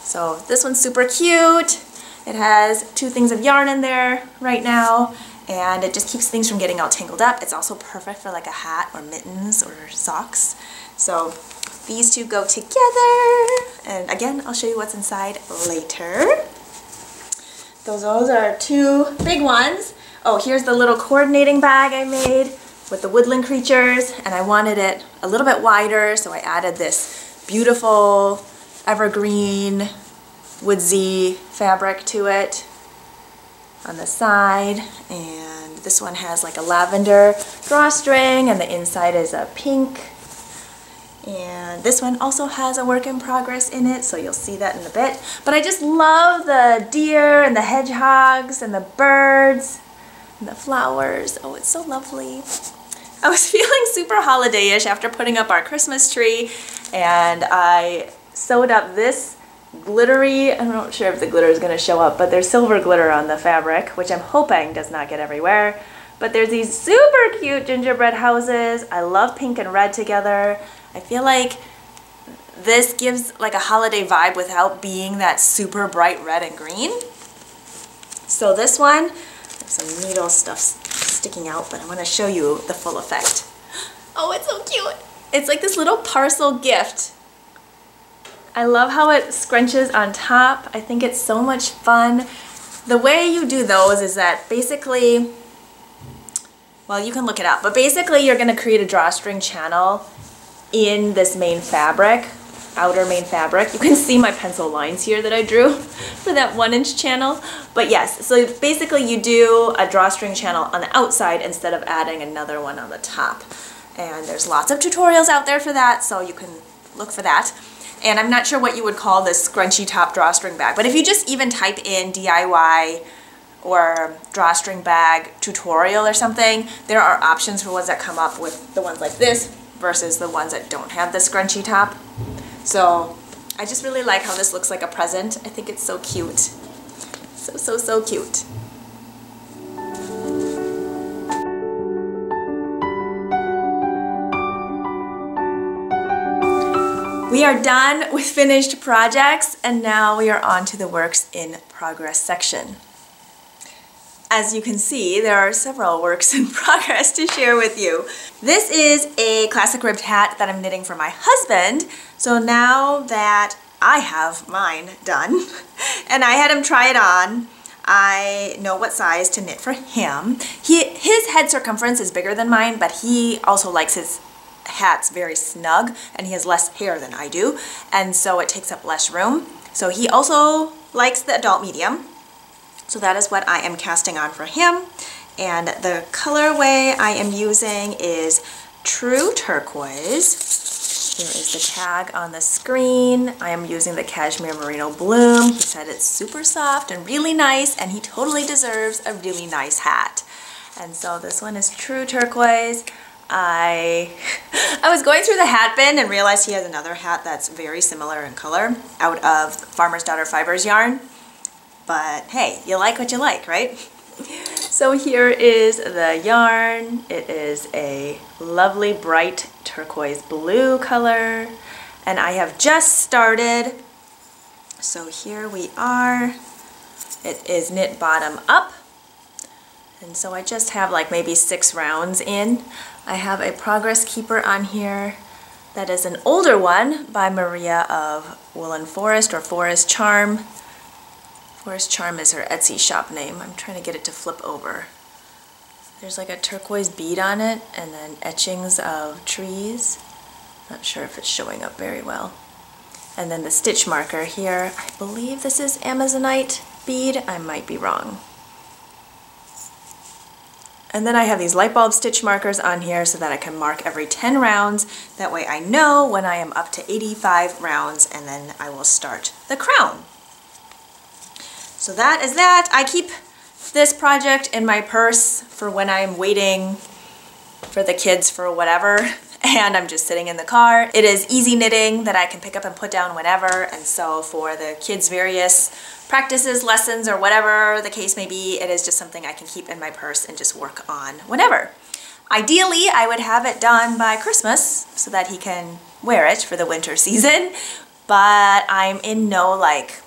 So this one's super cute. It has two things of yarn in there right now, and it just keeps things from getting all tangled up. It's also perfect for like a hat or mittens or socks. So these two go together. And again, I'll show you what's inside later. Those, those are two big ones. Oh, here's the little coordinating bag I made with the woodland creatures. And I wanted it a little bit wider, so I added this beautiful evergreen woodsy fabric to it on the side and this one has like a lavender drawstring and the inside is a pink. And this one also has a work in progress in it so you'll see that in a bit. But I just love the deer and the hedgehogs and the birds and the flowers. Oh it's so lovely. I was feeling super holiday-ish after putting up our Christmas tree and I sewed up this glittery, I'm not sure if the glitter is going to show up, but there's silver glitter on the fabric, which I'm hoping does not get everywhere. But there's these super cute gingerbread houses. I love pink and red together. I feel like this gives like a holiday vibe without being that super bright red and green. So this one, some needle stuff sticking out, but I'm going to show you the full effect. Oh, it's so cute. It's like this little parcel gift I love how it scrunches on top. I think it's so much fun. The way you do those is that basically, well, you can look it up, but basically you're to create a drawstring channel in this main fabric, outer main fabric. You can see my pencil lines here that I drew for that one inch channel. But yes, so basically you do a drawstring channel on the outside instead of adding another one on the top. And there's lots of tutorials out there for that, so you can look for that. And I'm not sure what you would call this scrunchy top drawstring bag, but if you just even type in DIY or drawstring bag tutorial or something, there are options for ones that come up with the ones like this versus the ones that don't have the scrunchy top. So I just really like how this looks like a present. I think it's so cute. So, so, so cute. We are done with finished projects and now we are on to the works in progress section. As you can see, there are several works in progress to share with you. This is a classic ribbed hat that I'm knitting for my husband. So now that I have mine done and I had him try it on, I know what size to knit for him. He, his head circumference is bigger than mine, but he also likes his hat's very snug and he has less hair than I do and so it takes up less room. So he also likes the adult medium. So that is what I am casting on for him. And the colorway I am using is True Turquoise. Here is the tag on the screen. I am using the Cashmere Merino Bloom. He said it's super soft and really nice and he totally deserves a really nice hat. And so this one is True Turquoise. I I was going through the hat bin and realized he has another hat that's very similar in color out of Farmer's Daughter Fibers yarn. But hey, you like what you like, right? So here is the yarn. It is a lovely bright turquoise blue color. And I have just started. So here we are. It is knit bottom up. And so I just have like maybe six rounds in. I have a Progress Keeper on here that is an older one by Maria of Woolen Forest or Forest Charm. Forest Charm is her Etsy shop name. I'm trying to get it to flip over. There's like a turquoise bead on it and then etchings of trees. Not sure if it's showing up very well. And then the stitch marker here, I believe this is Amazonite bead. I might be wrong. And then I have these light bulb stitch markers on here so that I can mark every 10 rounds. That way I know when I am up to 85 rounds and then I will start the crown. So that is that. I keep this project in my purse for when I'm waiting for the kids for whatever and I'm just sitting in the car. It is easy knitting that I can pick up and put down whenever and so for the kids' various practices, lessons, or whatever the case may be, it is just something I can keep in my purse and just work on whenever. Ideally, I would have it done by Christmas so that he can wear it for the winter season, but I'm in no like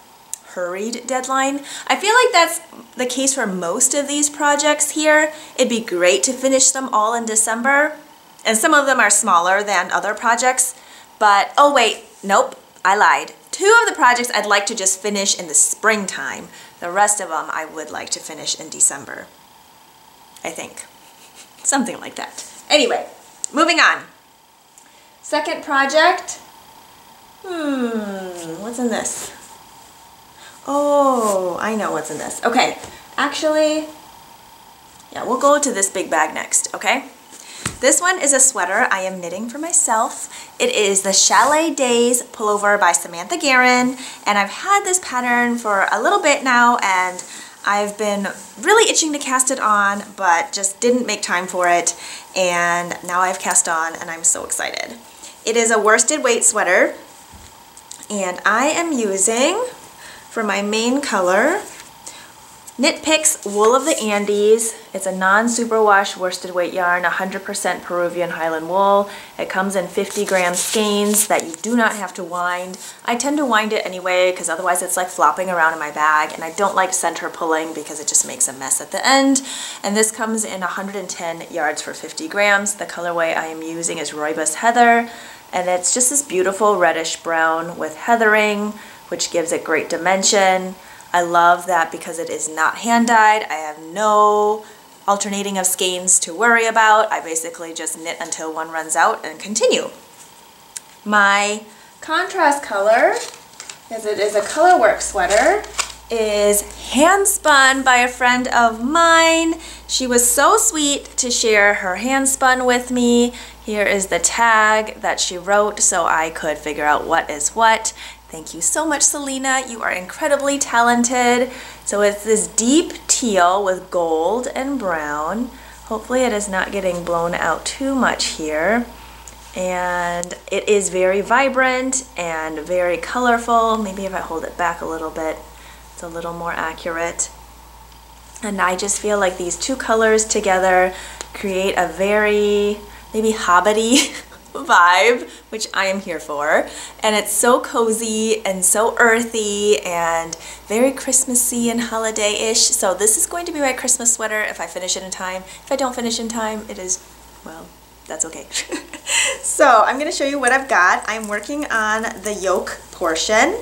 hurried deadline. I feel like that's the case for most of these projects here. It'd be great to finish them all in December, and some of them are smaller than other projects, but oh wait, nope, I lied. Two of the projects I'd like to just finish in the springtime. The rest of them I would like to finish in December. I think. Something like that. Anyway, moving on. Second project. Hmm, what's in this? Oh, I know what's in this. Okay, actually, yeah, we'll go to this big bag next, okay? This one is a sweater I am knitting for myself. It is the Chalet Days pullover by Samantha Guerin, and I've had this pattern for a little bit now, and I've been really itching to cast it on, but just didn't make time for it, and now I've cast on, and I'm so excited. It is a worsted weight sweater, and I am using, for my main color, Knit Picks Wool of the Andes. It's a non-superwash worsted weight yarn, 100% Peruvian Highland wool. It comes in 50 gram skeins that you do not have to wind. I tend to wind it anyway because otherwise it's like flopping around in my bag and I don't like center pulling because it just makes a mess at the end. And this comes in 110 yards for 50 grams. The colorway I am using is Rooibos Heather and it's just this beautiful reddish brown with heathering which gives it great dimension. I love that because it is not hand dyed. I have no alternating of skeins to worry about. I basically just knit until one runs out and continue. My contrast color, because it is a colorwork sweater, is hand spun by a friend of mine. She was so sweet to share her hand spun with me Here is the tag that she wrote so I could figure out what is what. Thank you so much, Salena. You are incredibly talented. So it's this deep teal with gold and brown. Hopefully it is not getting blown out too much here. And it is very vibrant and very colorful. Maybe if I hold it back a little bit, it's a little more accurate. And I just feel like these two colors together create a very maybe hobbity vibe, which I am here for. And it's so cozy and so earthy and very Christmassy and holiday-ish. So this is going to be my Christmas sweater if I finish it in time. If I don't finish in time, it is, well, that's okay. so I'm gonna show you what I've got. I'm working on the yoke portion.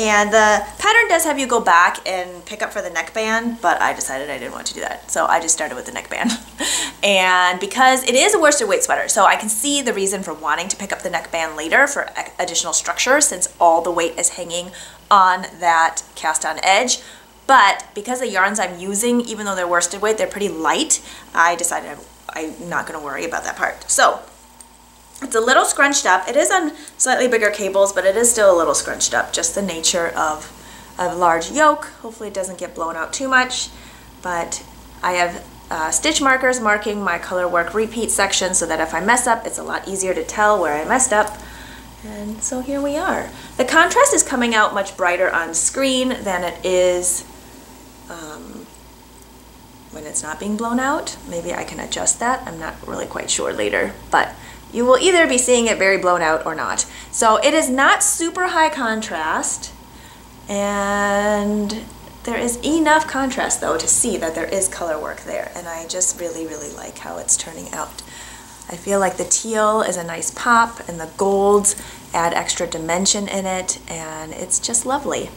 And the pattern does have you go back and pick up for the neckband, but I decided I didn't want to do that. So I just started with the neckband. and because it is a worsted weight sweater, so I can see the reason for wanting to pick up the neckband later for additional structure since all the weight is hanging on that cast on edge. But because the yarns I'm using, even though they're worsted weight, they're pretty light, I decided I'm not gonna worry about that part. So it's a little scrunched up. It is on slightly bigger cables, but it is still a little scrunched up, just the nature of a large yoke. Hopefully it doesn't get blown out too much, but I have uh, stitch markers marking my color work repeat section so that if I mess up, it's a lot easier to tell where I messed up. And so here we are. The contrast is coming out much brighter on screen than it is um, when it's not being blown out. Maybe I can adjust that. I'm not really quite sure later, but you will either be seeing it very blown out or not. So it is not super high contrast and there is enough contrast though to see that there is color work there and I just really really like how it's turning out. I feel like the teal is a nice pop and the golds add extra dimension in it and it's just lovely.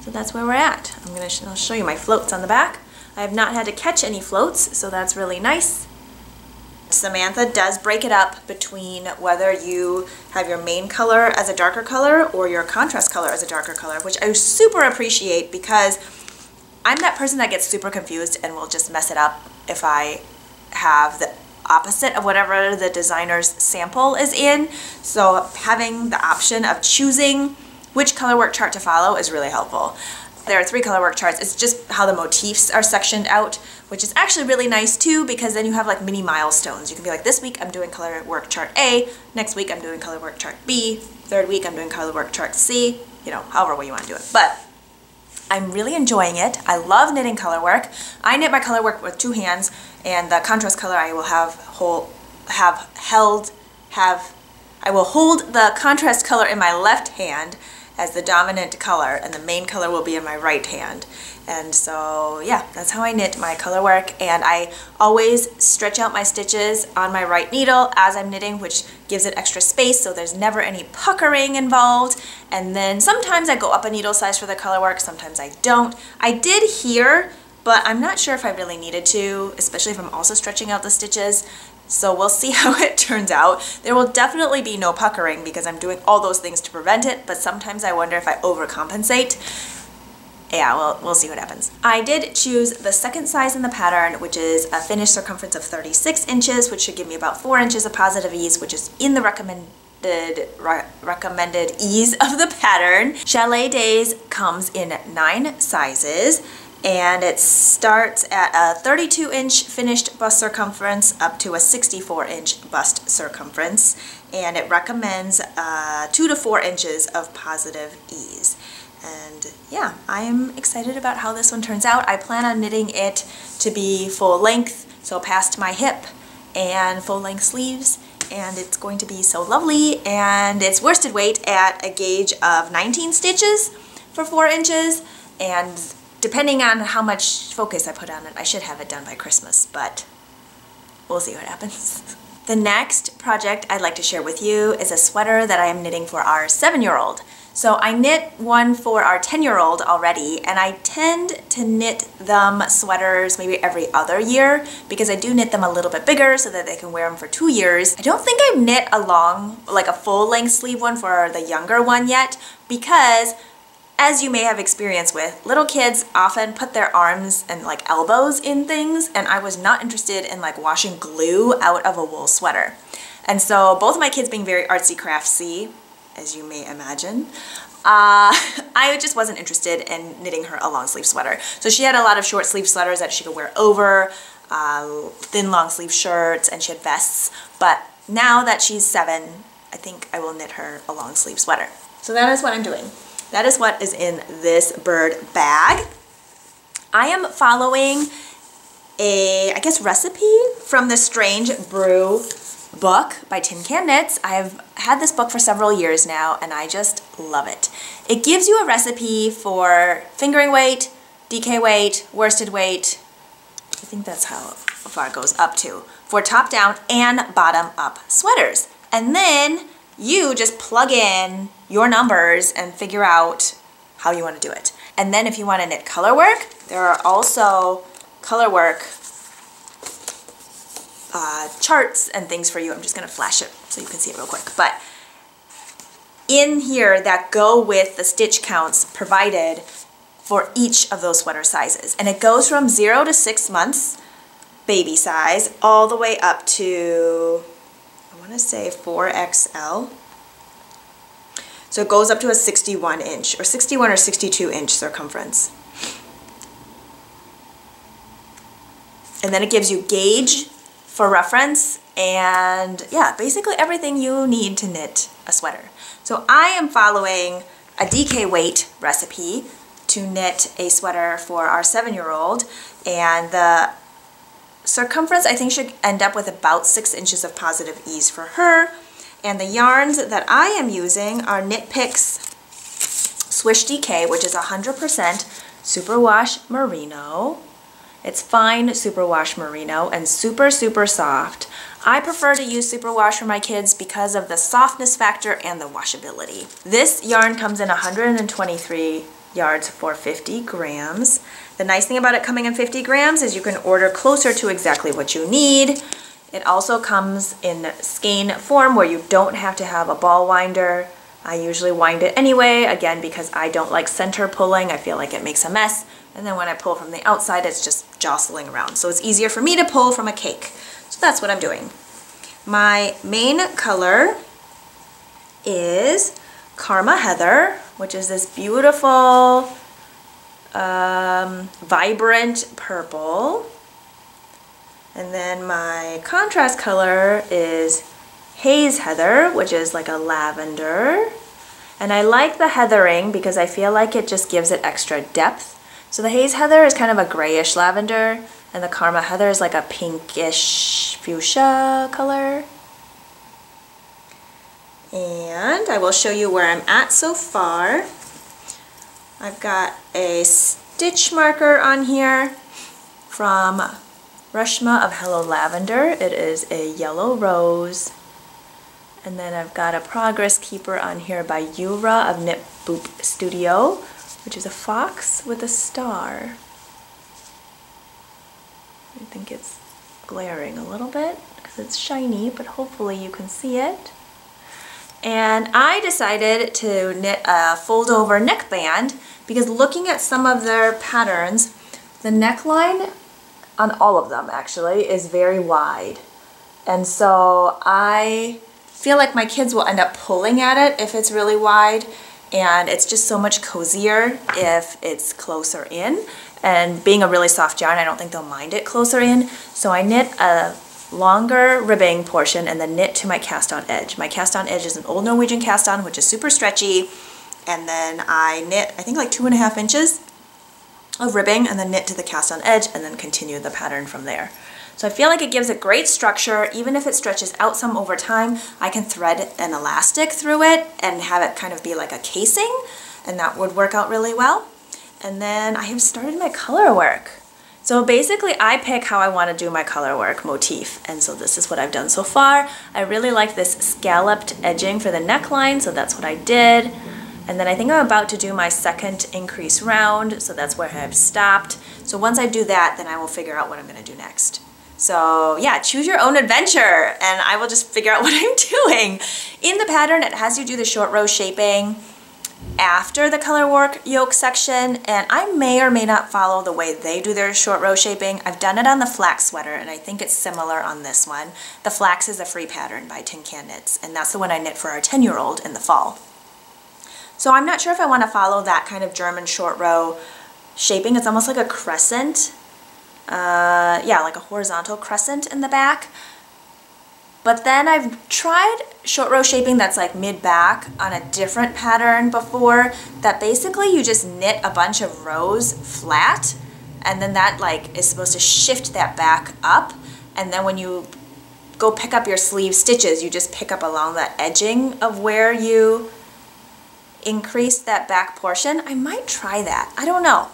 So that's where we're at. I'm going to show you my floats on the back. I have not had to catch any floats so that's really nice. Samantha does break it up between whether you have your main color as a darker color or your contrast color as a darker color, which I super appreciate because I'm that person that gets super confused and will just mess it up if I have the opposite of whatever the designer's sample is in. So having the option of choosing which color work chart to follow is really helpful. There are three color work charts. It's just how the motifs are sectioned out, which is actually really nice too because then you have like mini milestones. You can be like, this week I'm doing color work chart A, next week I'm doing color work chart B, third week I'm doing color work chart C, you know, however way you want to do it. But I'm really enjoying it. I love knitting color work. I knit my color work with two hands and the contrast color I will have hold, have held, have, I will hold the contrast color in my left hand as the dominant color and the main color will be in my right hand. And so yeah, that's how I knit my color work and I always stretch out my stitches on my right needle as I'm knitting which gives it extra space so there's never any puckering involved. And then sometimes I go up a needle size for the color work, sometimes I don't. I did here but I'm not sure if I really needed to, especially if I'm also stretching out the stitches. So we'll see how it turns out. There will definitely be no puckering because I'm doing all those things to prevent it, but sometimes I wonder if I overcompensate. Yeah, well, we'll see what happens. I did choose the second size in the pattern, which is a finished circumference of 36 inches, which should give me about 4 inches of positive ease, which is in the recommended Re recommended ease of the pattern. Chalet Days comes in nine sizes and it starts at a 32 inch finished bust circumference up to a 64 inch bust circumference. And it recommends uh, 2 to 4 inches of positive ease. And yeah I am excited about how this one turns out. I plan on knitting it to be full length so past my hip and full length sleeves. And it's going to be so lovely. And it's worsted weight at a gauge of 19 stitches for 4 inches. And depending on how much focus I put on it, I should have it done by Christmas, but we'll see what happens. The next project I'd like to share with you is a sweater that I am knitting for our seven-year-old. So I knit one for our 10-year-old already, and I tend to knit them sweaters maybe every other year because I do knit them a little bit bigger so that they can wear them for two years. I don't think I've knit a long, like a full-length sleeve one for the younger one yet because as you may have experience with, little kids often put their arms and like elbows in things and I was not interested in like washing glue out of a wool sweater. And so both of my kids being very artsy craftsy, as you may imagine, uh, I just wasn't interested in knitting her a long sleeve sweater. So she had a lot of short sleeve sweaters that she could wear over, uh, thin long sleeve shirts, and she had vests. But now that she's seven, I think I will knit her a long sleeve sweater. So that is what I'm doing. That is what is in this bird bag. I am following a, I guess, recipe from the Strange Brew book by Tin Can Knits. I've had this book for several years now and I just love it. It gives you a recipe for fingering weight, DK weight, worsted weight, I think that's how far it goes up to, for top down and bottom up sweaters. And then you just plug in your numbers and figure out how you want to do it. And then if you want to knit color work, there are also color work uh, charts and things for you. I'm just going to flash it so you can see it real quick. But in here that go with the stitch counts provided for each of those sweater sizes. And it goes from zero to six months baby size all the way up to, I want to say 4XL. So it goes up to a 61 inch or 61 or 62 inch circumference. And then it gives you gauge for reference and yeah, basically everything you need to knit a sweater. So I am following a DK weight recipe to knit a sweater for our seven-year-old and the circumference I think should end up with about six inches of positive ease for her. And the yarns that I am using are Knit Picks Swish DK, which is 100% superwash merino. It's fine superwash merino and super, super soft. I prefer to use superwash for my kids because of the softness factor and the washability. This yarn comes in 123 yards for 50 grams. The nice thing about it coming in 50 grams is you can order closer to exactly what you need. It also comes in skein form where you don't have to have a ball winder. I usually wind it anyway, again, because I don't like center pulling. I feel like it makes a mess. And then when I pull from the outside, it's just jostling around. So it's easier for me to pull from a cake. So that's what I'm doing. My main color is Karma Heather, which is this beautiful, um, vibrant purple. And then my contrast color is Haze Heather, which is like a lavender. And I like the heathering because I feel like it just gives it extra depth. So the Haze Heather is kind of a grayish lavender, and the Karma Heather is like a pinkish fuchsia color. And I will show you where I'm at so far. I've got a stitch marker on here from Rushma of Hello Lavender. It is a yellow rose. And then I've got a progress keeper on here by Yura of Knit Boop Studio which is a fox with a star. I think it's glaring a little bit because it's shiny, but hopefully you can see it. And I decided to knit a fold over neckband because looking at some of their patterns, the neckline on all of them actually is very wide. And so I feel like my kids will end up pulling at it if it's really wide and it's just so much cozier if it's closer in and being a really soft yarn I don't think they'll mind it closer in so I knit a longer ribbing portion and then knit to my cast on edge. My cast on edge is an old Norwegian cast on which is super stretchy and then I knit I think like two and a half inches of ribbing and then knit to the cast on edge and then continue the pattern from there. So I feel like it gives a great structure. Even if it stretches out some over time, I can thread an elastic through it and have it kind of be like a casing, and that would work out really well. And then I have started my color work. So basically I pick how I want to do my color work motif and so this is what I've done so far. I really like this scalloped edging for the neckline so that's what I did. And then I think I'm about to do my second increase round so that's where I've stopped. So once I do that then I will figure out what I'm going to do next. So yeah, choose your own adventure and I will just figure out what I'm doing. In the pattern, it has you do the short row shaping after the color work yoke section and I may or may not follow the way they do their short row shaping. I've done it on the flax sweater and I think it's similar on this one. The flax is a free pattern by Tin Can Knits and that's the one I knit for our 10 year old in the fall. So I'm not sure if I want to follow that kind of German short row shaping. It's almost like a crescent. Uh, yeah, like a horizontal crescent in the back. But then I've tried short row shaping that's like mid-back on a different pattern before that basically you just knit a bunch of rows flat and then that like is supposed to shift that back up and then when you go pick up your sleeve stitches you just pick up along the edging of where you increase that back portion. I might try that. I don't know.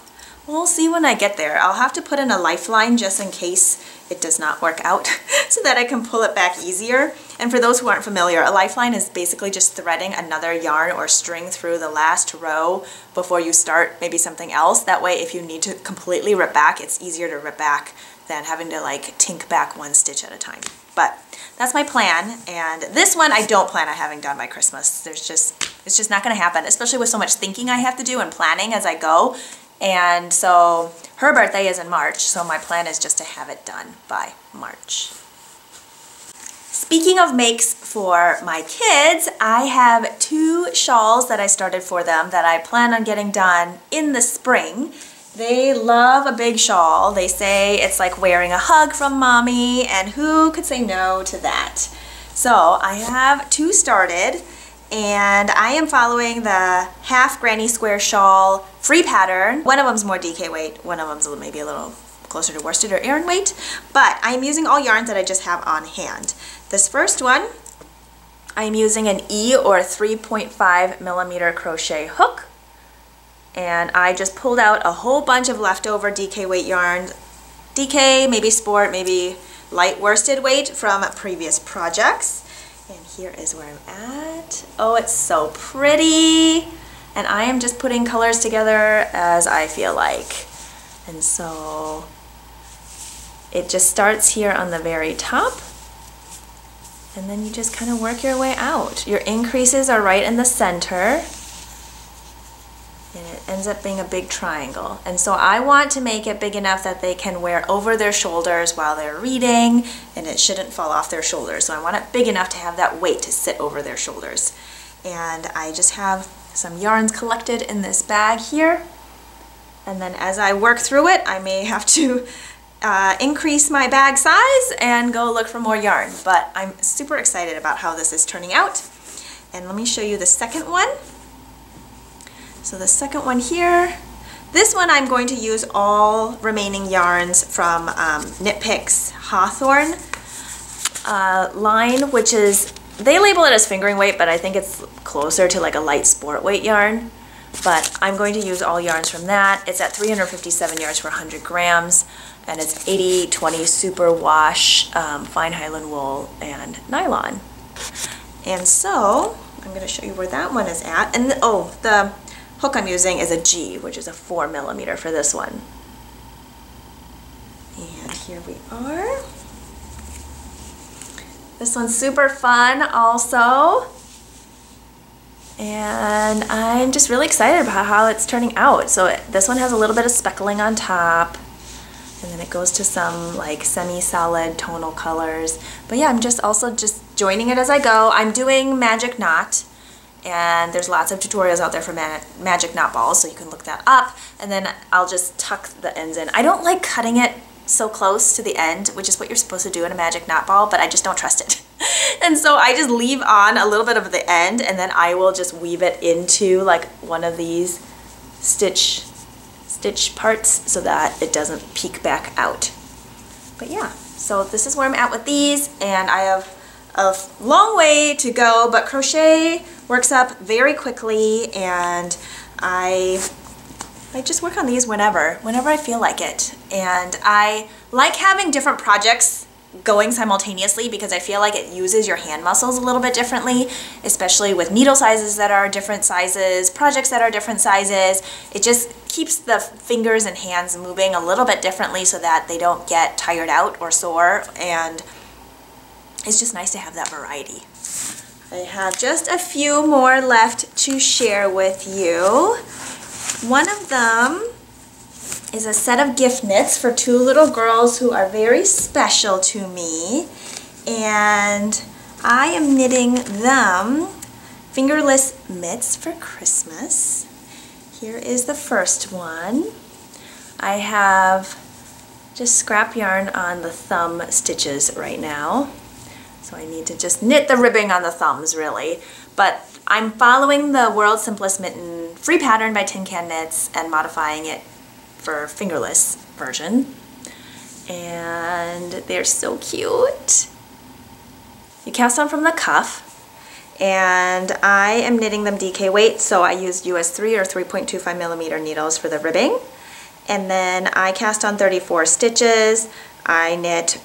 We'll see when I get there. I'll have to put in a lifeline just in case it does not work out so that I can pull it back easier. And for those who aren't familiar, a lifeline is basically just threading another yarn or string through the last row before you start maybe something else. That way if you need to completely rip back, it's easier to rip back than having to like tink back one stitch at a time. But that's my plan. And this one I don't plan on having done by Christmas. There's just, it's just not gonna happen, especially with so much thinking I have to do and planning as I go. And so her birthday is in March, so my plan is just to have it done by March. Speaking of makes for my kids, I have two shawls that I started for them that I plan on getting done in the spring. They love a big shawl. They say it's like wearing a hug from mommy, and who could say no to that? So I have two started and I am following the half granny square shawl free pattern. One of them's more DK weight, one of them's maybe a little closer to worsted or Aran weight, but I'm using all yarns that I just have on hand. This first one, I'm using an E or 3.5 millimeter crochet hook, and I just pulled out a whole bunch of leftover DK weight yarns, DK, maybe sport, maybe light worsted weight from previous projects. And here is where I'm at. Oh, it's so pretty. And I am just putting colors together as I feel like. And so it just starts here on the very top. And then you just kind of work your way out. Your increases are right in the center and it ends up being a big triangle. And so I want to make it big enough that they can wear over their shoulders while they're reading and it shouldn't fall off their shoulders. So I want it big enough to have that weight to sit over their shoulders. And I just have some yarns collected in this bag here. And then as I work through it, I may have to uh, increase my bag size and go look for more yarn. But I'm super excited about how this is turning out. And let me show you the second one. So the second one here, this one I'm going to use all remaining yarns from um, Knit Picks Hawthorne uh, line, which is, they label it as fingering weight, but I think it's closer to like a light sport weight yarn. But I'm going to use all yarns from that. It's at 357 yards for 100 grams, and it's 80-20 super wash um, fine Highland wool and nylon. And so, I'm going to show you where that one is at. And, oh, the hook I'm using is a G, which is a 4 millimeter for this one. And here we are. This one's super fun also. And I'm just really excited about how it's turning out. So this one has a little bit of speckling on top. And then it goes to some like semi-solid tonal colors. But yeah, I'm just also just joining it as I go. I'm doing Magic Knot and there's lots of tutorials out there for magic knot balls so you can look that up. And then I'll just tuck the ends in. I don't like cutting it so close to the end which is what you're supposed to do in a magic knot ball but I just don't trust it. And so I just leave on a little bit of the end and then I will just weave it into like one of these stitch stitch parts so that it doesn't peek back out. But yeah so this is where I'm at with these and I have a long way to go, but crochet works up very quickly and I I just work on these whenever, whenever I feel like it. And I like having different projects going simultaneously because I feel like it uses your hand muscles a little bit differently, especially with needle sizes that are different sizes, projects that are different sizes. It just keeps the fingers and hands moving a little bit differently so that they don't get tired out or sore and it's just nice to have that variety. I have just a few more left to share with you. One of them is a set of gift knits for two little girls who are very special to me. And I am knitting them fingerless mitts for Christmas. Here is the first one. I have just scrap yarn on the thumb stitches right now. So I need to just knit the ribbing on the thumbs really. But I'm following the World's Simplest Mitten free pattern by Tin Can Knits and modifying it for fingerless version. And they're so cute. You cast on from the cuff and I am knitting them DK weight so I used US 3 or 3.25 millimeter needles for the ribbing and then I cast on 34 stitches I knit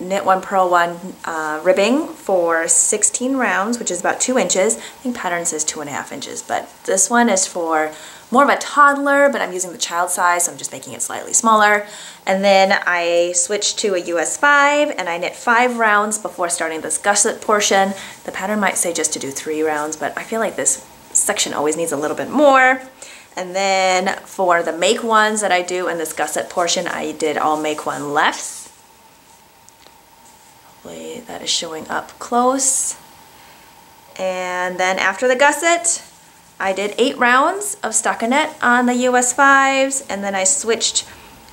knit one purl one uh, ribbing for 16 rounds which is about two inches I think pattern says two and a half inches but this one is for more of a toddler, but I'm using the child size, so I'm just making it slightly smaller. And then I switched to a US 5 and I knit five rounds before starting this gusset portion. The pattern might say just to do three rounds, but I feel like this section always needs a little bit more. And then for the make ones that I do in this gusset portion, I did all make one lefts. That is showing up close. And then after the gusset, I did eight rounds of stockinette on the US 5s and then I switched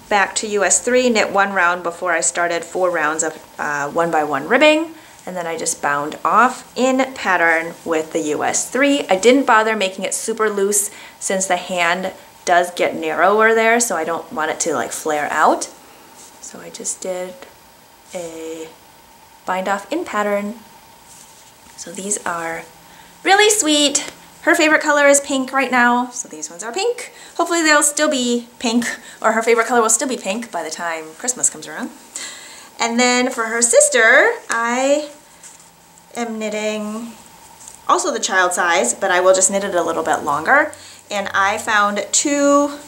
back to US 3, knit one round before I started four rounds of uh, one by one ribbing and then I just bound off in pattern with the US 3. I didn't bother making it super loose since the hand does get narrower there so I don't want it to like flare out. So I just did a bind off in pattern. So these are really sweet her favorite color is pink right now, so these ones are pink. Hopefully they'll still be pink, or her favorite color will still be pink by the time Christmas comes around. And then for her sister, I am knitting also the child size, but I will just knit it a little bit longer. And I found two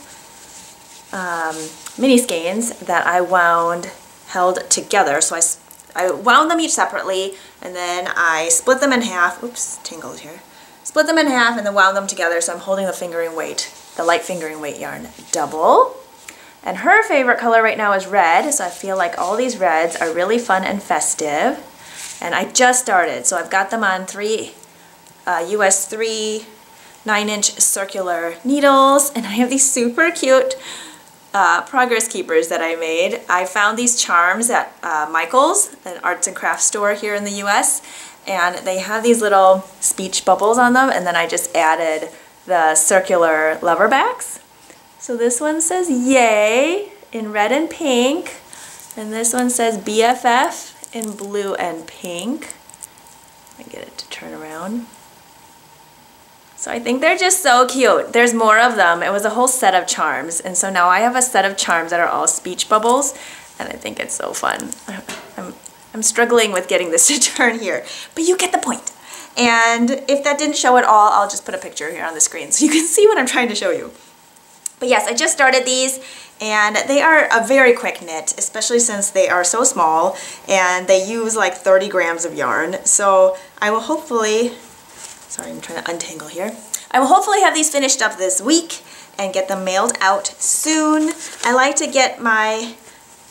um, mini skeins that I wound held together. So I, I wound them each separately, and then I split them in half. Oops, tangled here Split them in half and then wound them together so I'm holding the fingering weight, the light fingering weight yarn double. And her favorite color right now is red, so I feel like all these reds are really fun and festive. And I just started, so I've got them on three uh, US 3 9 inch circular needles, and I have these super cute uh, progress keepers that I made. I found these charms at uh, Michael's, an arts and crafts store here in the US, and they have these little speech bubbles on them and then I just added the circular lever backs. So this one says yay in red and pink and this one says BFF in blue and pink. I get it to turn around. So I think they're just so cute. There's more of them. It was a whole set of charms. And so now I have a set of charms that are all speech bubbles. And I think it's so fun. I'm I'm struggling with getting this to turn here, but you get the point. And if that didn't show at all, I'll just put a picture here on the screen so you can see what I'm trying to show you. But yes, I just started these and they are a very quick knit, especially since they are so small and they use like 30 grams of yarn. So I will hopefully, sorry, I'm trying to untangle here. I will hopefully have these finished up this week and get them mailed out soon. I like to get my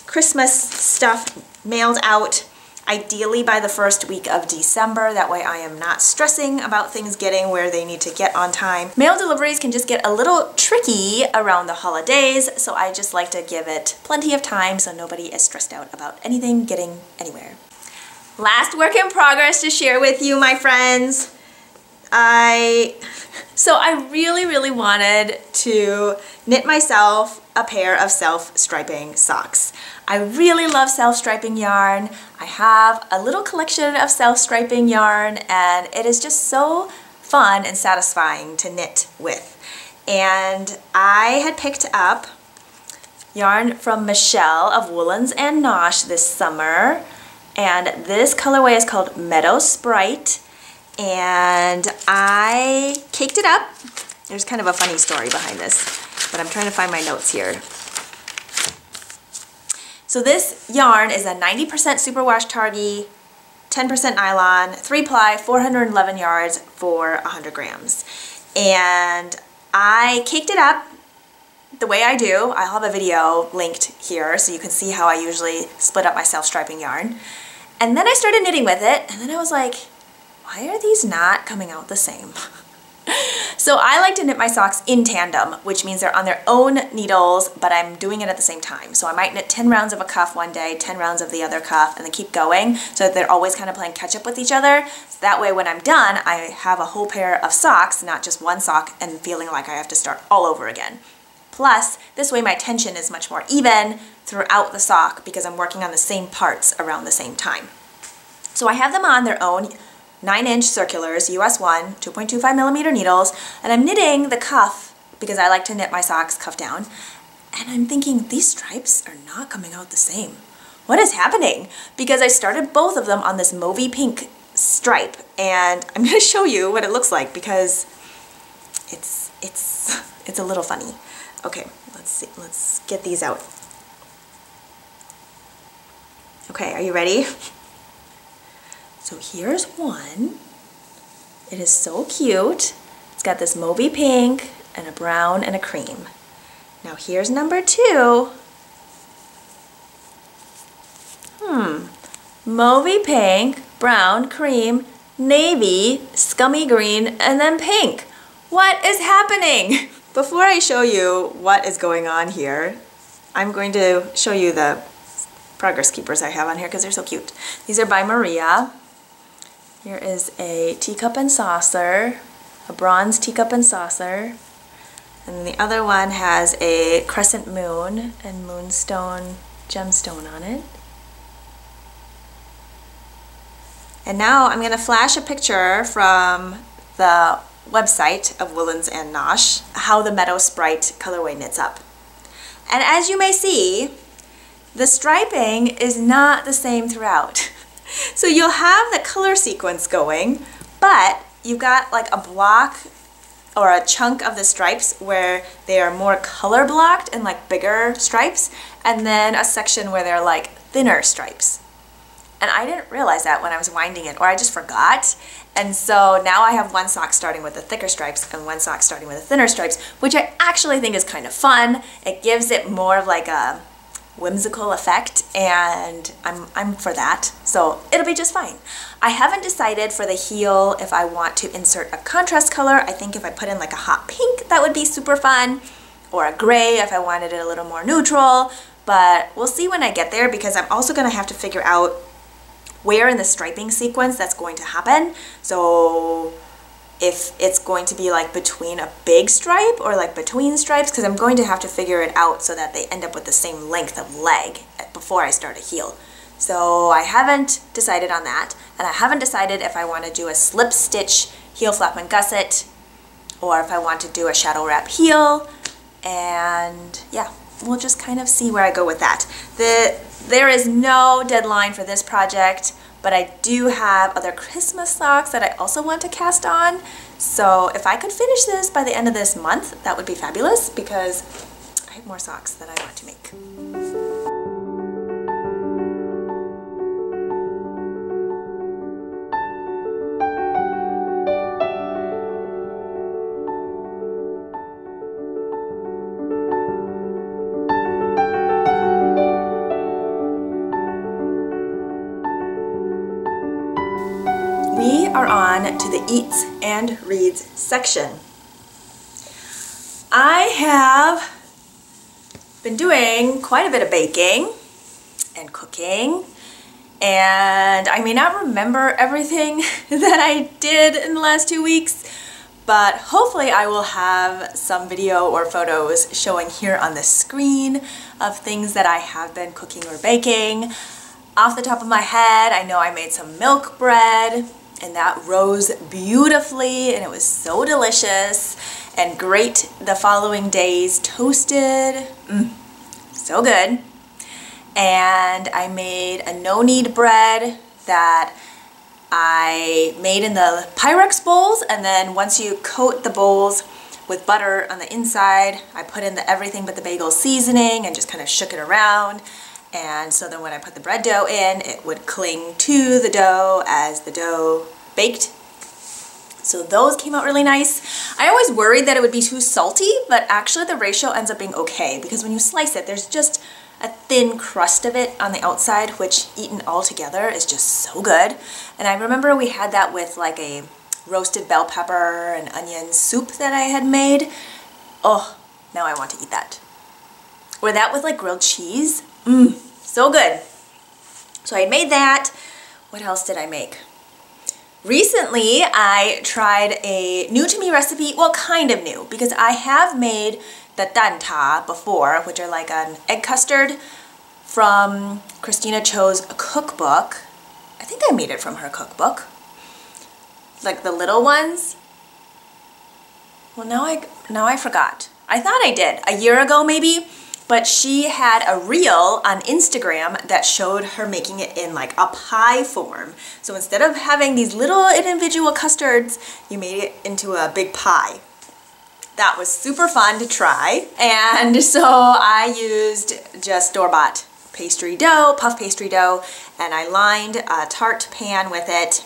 Christmas stuff mailed out ideally by the first week of December. That way I am not stressing about things getting where they need to get on time. Mail deliveries can just get a little tricky around the holidays, so I just like to give it plenty of time so nobody is stressed out about anything getting anywhere. Last work in progress to share with you, my friends. I, so I really, really wanted to knit myself a pair of self-striping socks. I really love self-striping yarn. I have a little collection of self-striping yarn and it is just so fun and satisfying to knit with. And I had picked up yarn from Michelle of Woolens and Nosh this summer and this colorway is called Meadow Sprite and I caked it up. There's kind of a funny story behind this, but I'm trying to find my notes here. So this yarn is a 90% superwash targhee 10% nylon, 3 ply, 411 yards for 100 grams. And I caked it up the way I do. I'll have a video linked here so you can see how I usually split up my self-striping yarn. And then I started knitting with it and then I was like, why are these not coming out the same? so I like to knit my socks in tandem, which means they're on their own needles, but I'm doing it at the same time. So I might knit 10 rounds of a cuff one day, 10 rounds of the other cuff, and then keep going so that they're always kind of playing catch up with each other. So that way when I'm done, I have a whole pair of socks, not just one sock, and feeling like I have to start all over again. Plus, this way my tension is much more even throughout the sock because I'm working on the same parts around the same time. So I have them on their own 9 inch circulars, US 1, 2.25 millimeter needles, and I'm knitting the cuff because I like to knit my socks cuff down. And I'm thinking, these stripes are not coming out the same. What is happening? Because I started both of them on this mauvey pink stripe, and I'm gonna show you what it looks like because it's, it's, it's a little funny. Okay, let's see, let's get these out. Okay, are you ready? So here's one. It is so cute. It's got this mauvey pink and a brown and a cream. Now here's number two. Hmm. Mauvey pink, brown, cream, navy, scummy green, and then pink. What is happening? Before I show you what is going on here, I'm going to show you the progress keepers I have on here because they're so cute. These are by Maria. Here is a teacup and saucer, a bronze teacup and saucer. And the other one has a crescent moon and moonstone gemstone on it. And now I'm going to flash a picture from the website of Woolens and Nosh, how the Meadow Sprite colorway knits up. And as you may see, the striping is not the same throughout. So you'll have the color sequence going, but you've got like a block or a chunk of the stripes where they are more color blocked and like bigger stripes, and then a section where they're like thinner stripes. And I didn't realize that when I was winding it, or I just forgot. And so now I have one sock starting with the thicker stripes and one sock starting with the thinner stripes, which I actually think is kind of fun. It gives it more of like a whimsical effect and I'm, I'm for that. So it'll be just fine. I haven't decided for the heel if I want to insert a contrast color. I think if I put in like a hot pink, that would be super fun. Or a gray if I wanted it a little more neutral. But we'll see when I get there because I'm also going to have to figure out where in the striping sequence that's going to happen. So if it's going to be like between a big stripe or like between stripes because I'm going to have to figure it out so that they end up with the same length of leg uh, before I start a heel. So I haven't decided on that and I haven't decided if I want to do a slip stitch heel flap and gusset or if I want to do a shadow wrap heel and yeah we'll just kind of see where I go with that. The, there is no deadline for this project but I do have other Christmas socks that I also want to cast on. So if I could finish this by the end of this month, that would be fabulous because I have more socks that I want to make. On to the Eats and Reads section. I have been doing quite a bit of baking and cooking and I may not remember everything that I did in the last two weeks but hopefully I will have some video or photos showing here on the screen of things that I have been cooking or baking. Off the top of my head, I know I made some milk bread and that rose beautifully and it was so delicious and great the following days toasted. Mm, so good. And I made a no-knead bread that I made in the Pyrex bowls and then once you coat the bowls with butter on the inside I put in the everything but the bagel seasoning and just kind of shook it around And so then when I put the bread dough in, it would cling to the dough as the dough baked. So those came out really nice. I always worried that it would be too salty, but actually the ratio ends up being okay because when you slice it, there's just a thin crust of it on the outside, which eaten all together is just so good. And I remember we had that with like a roasted bell pepper and onion soup that I had made. Oh, now I want to eat that. Or that with like grilled cheese. Mmm, so good. So I made that. What else did I make? Recently, I tried a new to me recipe, well, kind of new, because I have made the dan tat before, which are like an egg custard from Kristina Cho's cookbook. I think I made it from her cookbook. Like the little ones. Well, now I, now I forgot. I thought I did, a year ago maybe, but she had a reel on Instagram that showed her making it in like a pie form. So instead of having these little individual custards, you made it into a big pie. That was super fun to try. And so I used just store-bought pastry dough, puff pastry dough, and I lined a tart pan with it.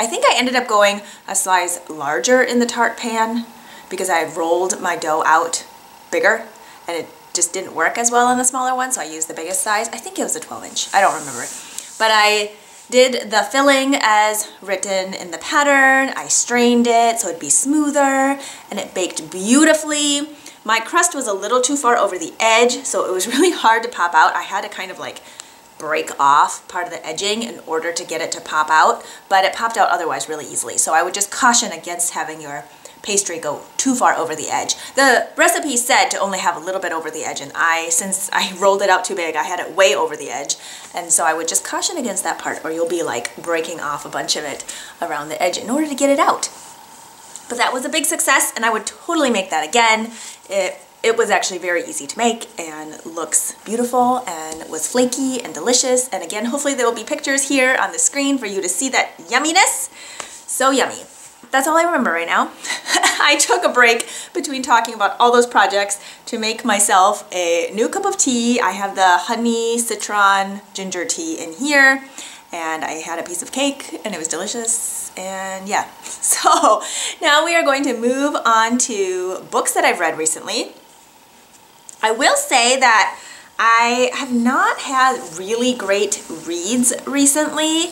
I think I ended up going a size larger in the tart pan because I rolled my dough out bigger and it just didn't work as well in the smaller one, so I used the biggest size. I think it was a 12 inch, I don't remember. But I did the filling as written in the pattern. I strained it so it'd be smoother and it baked beautifully. My crust was a little too far over the edge, so it was really hard to pop out. I had to kind of like break off part of the edging in order to get it to pop out, but it popped out otherwise really easily. So I would just caution against having your pastry go too far over the edge. The recipe said to only have a little bit over the edge and I, since I rolled it out too big, I had it way over the edge. And so I would just caution against that part or you'll be like breaking off a bunch of it around the edge in order to get it out. But that was a big success and I would totally make that again. It, it was actually very easy to make and looks beautiful and was flaky and delicious. And again, hopefully there will be pictures here on the screen for you to see that yumminess. So yummy that's all I remember right now. I took a break between talking about all those projects to make myself a new cup of tea. I have the honey citron ginger tea in here and I had a piece of cake and it was delicious and yeah. So now we are going to move on to books that I've read recently. I will say that I have not had really great reads recently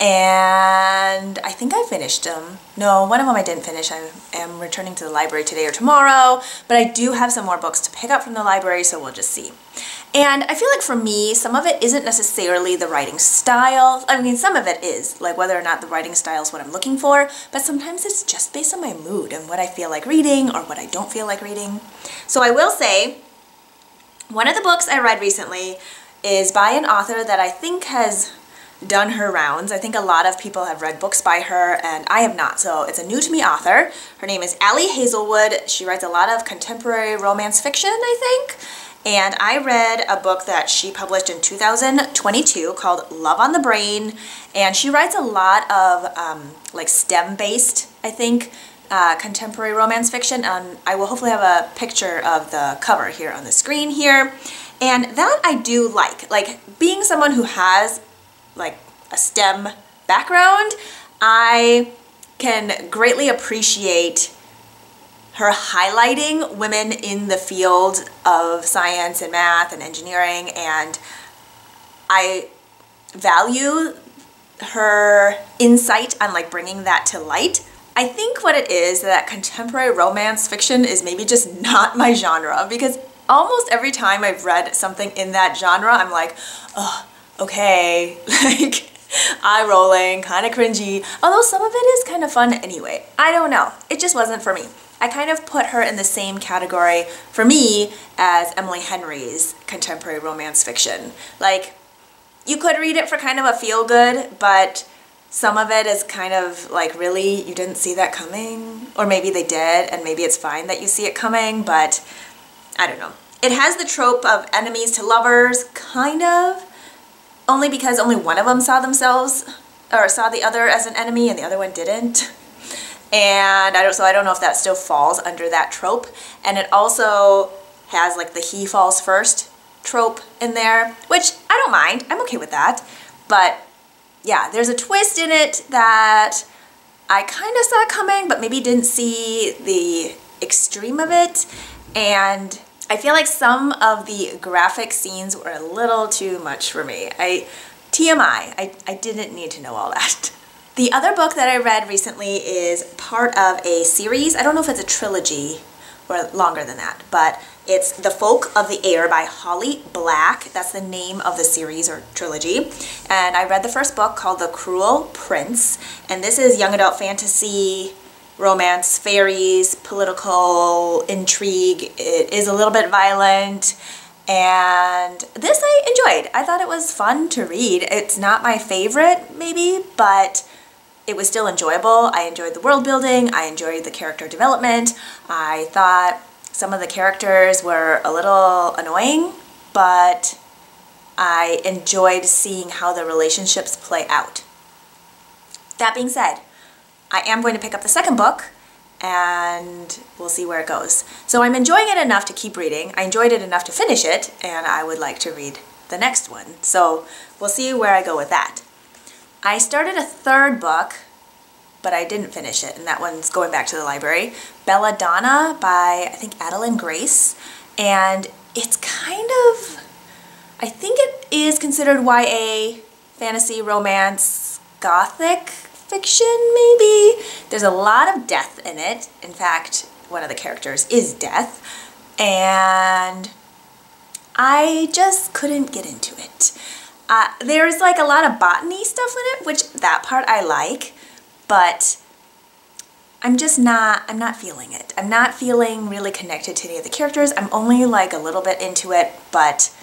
and I think I finished them. No, one of them I didn't finish. I am returning to the library today or tomorrow, but I do have some more books to pick up from the library, so we'll just see. And I feel like for me, some of it isn't necessarily the writing style. I mean, some of it is, like whether or not the writing style is what I'm looking for, but sometimes it's just based on my mood and what I feel like reading or what I don't feel like reading. So I will say, one of the books I read recently is by an author that I think has done her rounds. I think a lot of people have read books by her and I have not. So it's a new to me author. Her name is Ali Hazelwood. She writes a lot of contemporary romance fiction, I think. And I read a book that she published in 2022 called Love on the Brain. And she writes a lot of um, like STEM-based, I think, uh, contemporary romance fiction. And I will hopefully have a picture of the cover here on the screen here. And that I do like. Like being someone who has like a STEM background, I can greatly appreciate her highlighting women in the field of science and math and engineering and I value her insight on like bringing that to light. I think what it is that contemporary romance fiction is maybe just not my genre because almost every time I've read something in that genre I'm like, oh, okay, like eye rolling, kind of cringy, although some of it is kind of fun anyway. I don't know. It just wasn't for me. I kind of put her in the same category for me as Emily Henry's contemporary romance fiction. Like, you could read it for kind of a feel good, but some of it is kind of like, really, you didn't see that coming? Or maybe they did, and maybe it's fine that you see it coming, but I don't know. It has the trope of enemies to lovers, kind of, only because only one of them saw themselves or saw the other as an enemy and the other one didn't. And I don't, so I don't know if that still falls under that trope. And it also has like the he falls first trope in there, which I don't mind. I'm okay with that. But yeah, there's a twist in it that I kind of saw coming, but maybe didn't see the extreme of it. And I feel like some of the graphic scenes were a little too much for me. I TMI, I, I didn't need to know all that. The other book that I read recently is part of a series. I don't know if it's a trilogy or longer than that, but it's The Folk of the Air by Holly Black. That's the name of the series or trilogy. And I read the first book called The Cruel Prince. And this is young adult fantasy, romance, fairies, political intrigue. It is a little bit violent. And this I enjoyed. I thought it was fun to read. It's not my favorite, maybe, but it was still enjoyable. I enjoyed the world building, I enjoyed the character development. I thought some of the characters were a little annoying, but I enjoyed seeing how the relationships play out. That being said, I am going to pick up the second book and we'll see where it goes. So I'm enjoying it enough to keep reading. I enjoyed it enough to finish it and I would like to read the next one. So we'll see where I go with that. I started a third book, but I didn't finish it, and that one's going back to the library. Belladonna by, I think, Adalyn Grace, and it's kind of, I think it is considered YA, fantasy, romance, gothic fiction, maybe? There's a lot of death in it. In fact, one of the characters is death, and I just couldn't get into it. Uh, there's like a lot of botany stuff in it, which that part I like, but I'm just not, I'm not feeling it. I'm not feeling really connected to any of the characters. I'm only like a little bit into it, but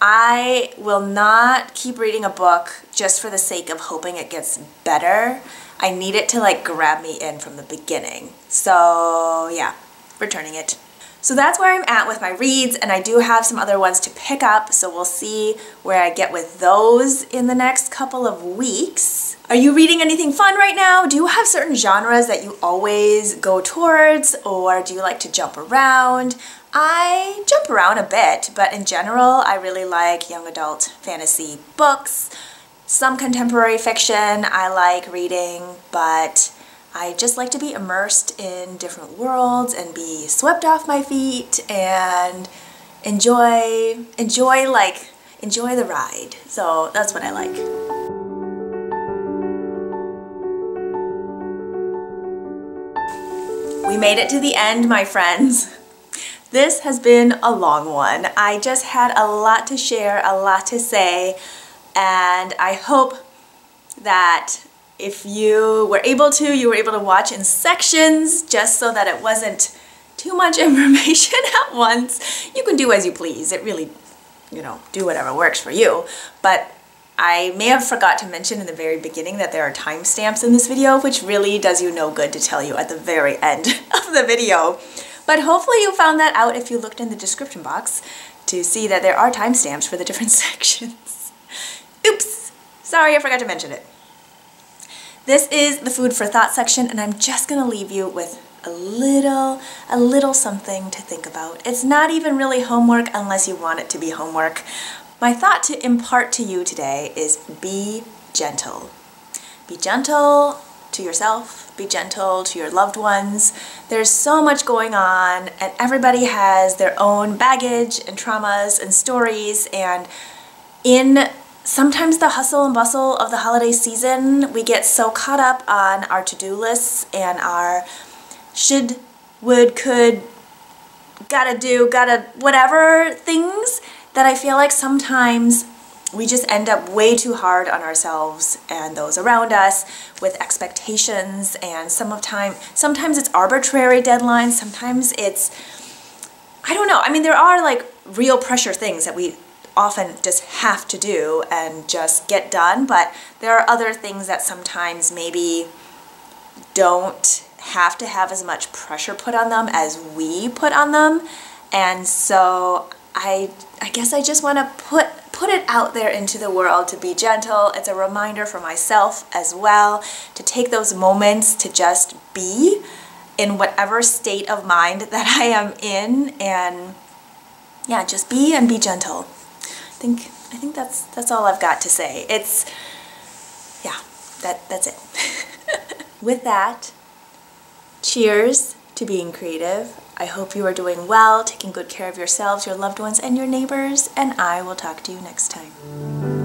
I will not keep reading a book just for the sake of hoping it gets better. I need it to like grab me in from the beginning. So yeah, returning it. So that's where I'm at with my reads and I do have some other ones to pick up so we'll see where I get with those in the next couple of weeks. Are you reading anything fun right now? Do you have certain genres that you always go towards or do you like to jump around? I jump around a bit but in general I really like young adult fantasy books. Some contemporary fiction I like reading but I just like to be immersed in different worlds and be swept off my feet and enjoy, enjoy like, enjoy the ride. So that's what I like. We made it to the end, my friends. This has been a long one. I just had a lot to share, a lot to say, and I hope that if you were able to, you were able to watch in sections just so that it wasn't too much information at once. You can do as you please. It really, you know, do whatever works for you. But I may have forgot to mention in the very beginning that there are timestamps in this video, which really does you no good to tell you at the very end of the video. But hopefully you found that out if you looked in the description box to see that there are timestamps for the different sections. Oops! Sorry, I forgot to mention it. This is the food for thought section and I'm just gonna leave you with a little, a little something to think about. It's not even really homework unless you want it to be homework. My thought to impart to you today is be gentle. Be gentle to yourself, be gentle to your loved ones. There's so much going on and everybody has their own baggage and traumas and stories and in sometimes the hustle and bustle of the holiday season, we get so caught up on our to-do lists and our should, would, could, gotta do, gotta whatever things that I feel like sometimes we just end up way too hard on ourselves and those around us with expectations and some of time sometimes it's arbitrary deadlines sometimes it's I don't know I mean there are like real pressure things that we often just have to do and just get done, but there are other things that sometimes maybe don't have to have as much pressure put on them as we put on them. And so I, I guess I just want to put, put it out there into the world to be gentle. It's a reminder for myself as well to take those moments to just be in whatever state of mind that I am in and yeah, just be and be gentle. I think I think that's that's all I've got to say. It's yeah, that that's it. With that, cheers to being creative. I hope you are doing well, taking good care of yourselves, your loved ones, and your neighbors, and I will talk to you next time.